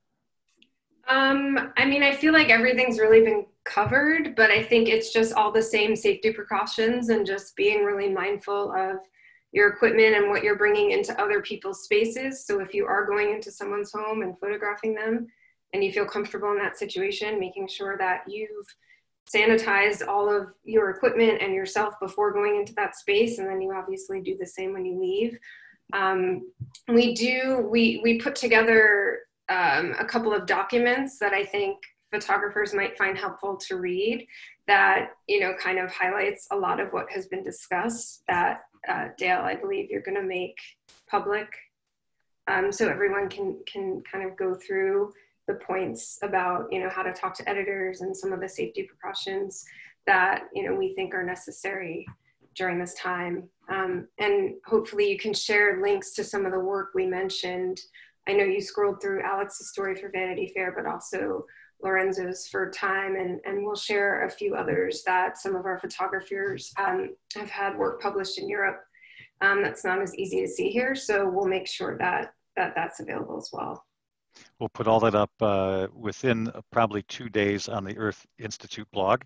Um, I mean, I feel like everything's really been covered, but I think it's just all the same safety precautions and just being really mindful of your equipment and what you're bringing into other people's spaces. So if you are going into someone's home and photographing them and you feel comfortable in that situation, making sure that you've sanitized all of your equipment and yourself before going into that space, and then you obviously do the same when you leave. Um, we do, we, we put together um, a couple of documents that I think photographers might find helpful to read that, you know, kind of highlights a lot of what has been discussed that uh, Dale, I believe you're going to make public. Um, so everyone can, can kind of go through the points about, you know, how to talk to editors and some of the safety precautions that, you know, we think are necessary during this time. Um, and hopefully you can share links to some of the work we mentioned. I know you scrolled through Alex's story for Vanity Fair, but also Lorenzo's for Time, and, and we'll share a few others that some of our photographers um, have had work published in Europe um, that's not as easy to see here. So we'll make sure that, that that's available as well. We'll put all that up uh, within probably two days on the Earth Institute blog.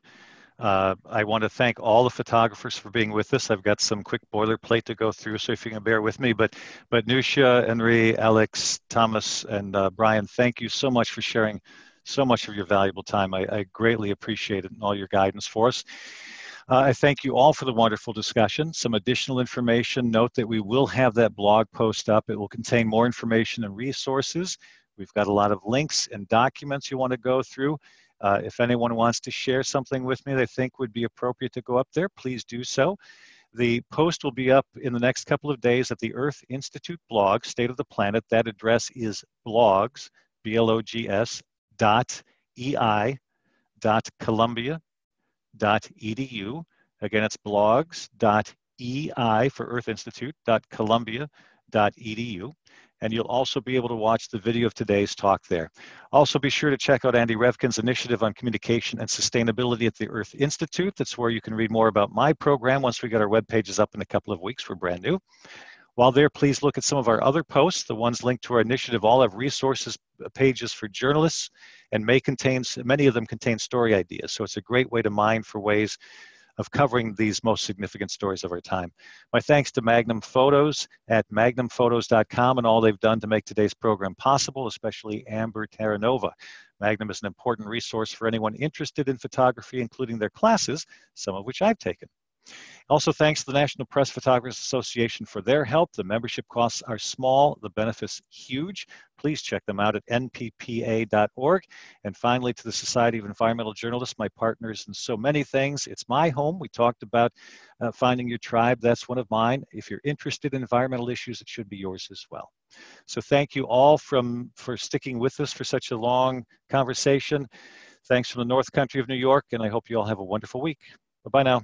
Uh, I want to thank all the photographers for being with us. I've got some quick boilerplate to go through, so if you can bear with me. But, but Newsha, Enri, Alex, Thomas, and uh, Brian, thank you so much for sharing so much of your valuable time. I, I greatly appreciate it and all your guidance for us. Uh, I thank you all for the wonderful discussion. Some additional information, note that we will have that blog post up. It will contain more information and resources. We've got a lot of links and documents you want to go through. Uh, if anyone wants to share something with me they think would be appropriate to go up there, please do so. The post will be up in the next couple of days at the Earth Institute blog, State of the Planet. That address is blogs, B-L-O-G-S, dot ei dot columbia dot edu. Again, it's blogs dot ei for Earth Institute dot columbia dot edu. And you'll also be able to watch the video of today's talk there. Also, be sure to check out Andy Revkin's initiative on communication and sustainability at the Earth Institute. That's where you can read more about my program once we get our web pages up in a couple of weeks. We're brand new. While there, please look at some of our other posts. The ones linked to our initiative all have resources uh, pages for journalists and may contain, many of them contain story ideas. So it's a great way to mine for ways of covering these most significant stories of our time. My thanks to Magnum Photos at magnumphotos.com and all they've done to make today's program possible, especially Amber Terranova. Magnum is an important resource for anyone interested in photography, including their classes, some of which I've taken. Also, thanks to the National Press Photographers Association for their help. The membership costs are small, the benefits huge. Please check them out at nppa.org. And finally, to the Society of Environmental Journalists, my partners in so many things. It's my home. We talked about uh, finding your tribe. That's one of mine. If you're interested in environmental issues, it should be yours as well. So thank you all from for sticking with us for such a long conversation. Thanks from the North Country of New York, and I hope you all have a wonderful week. Bye-bye now.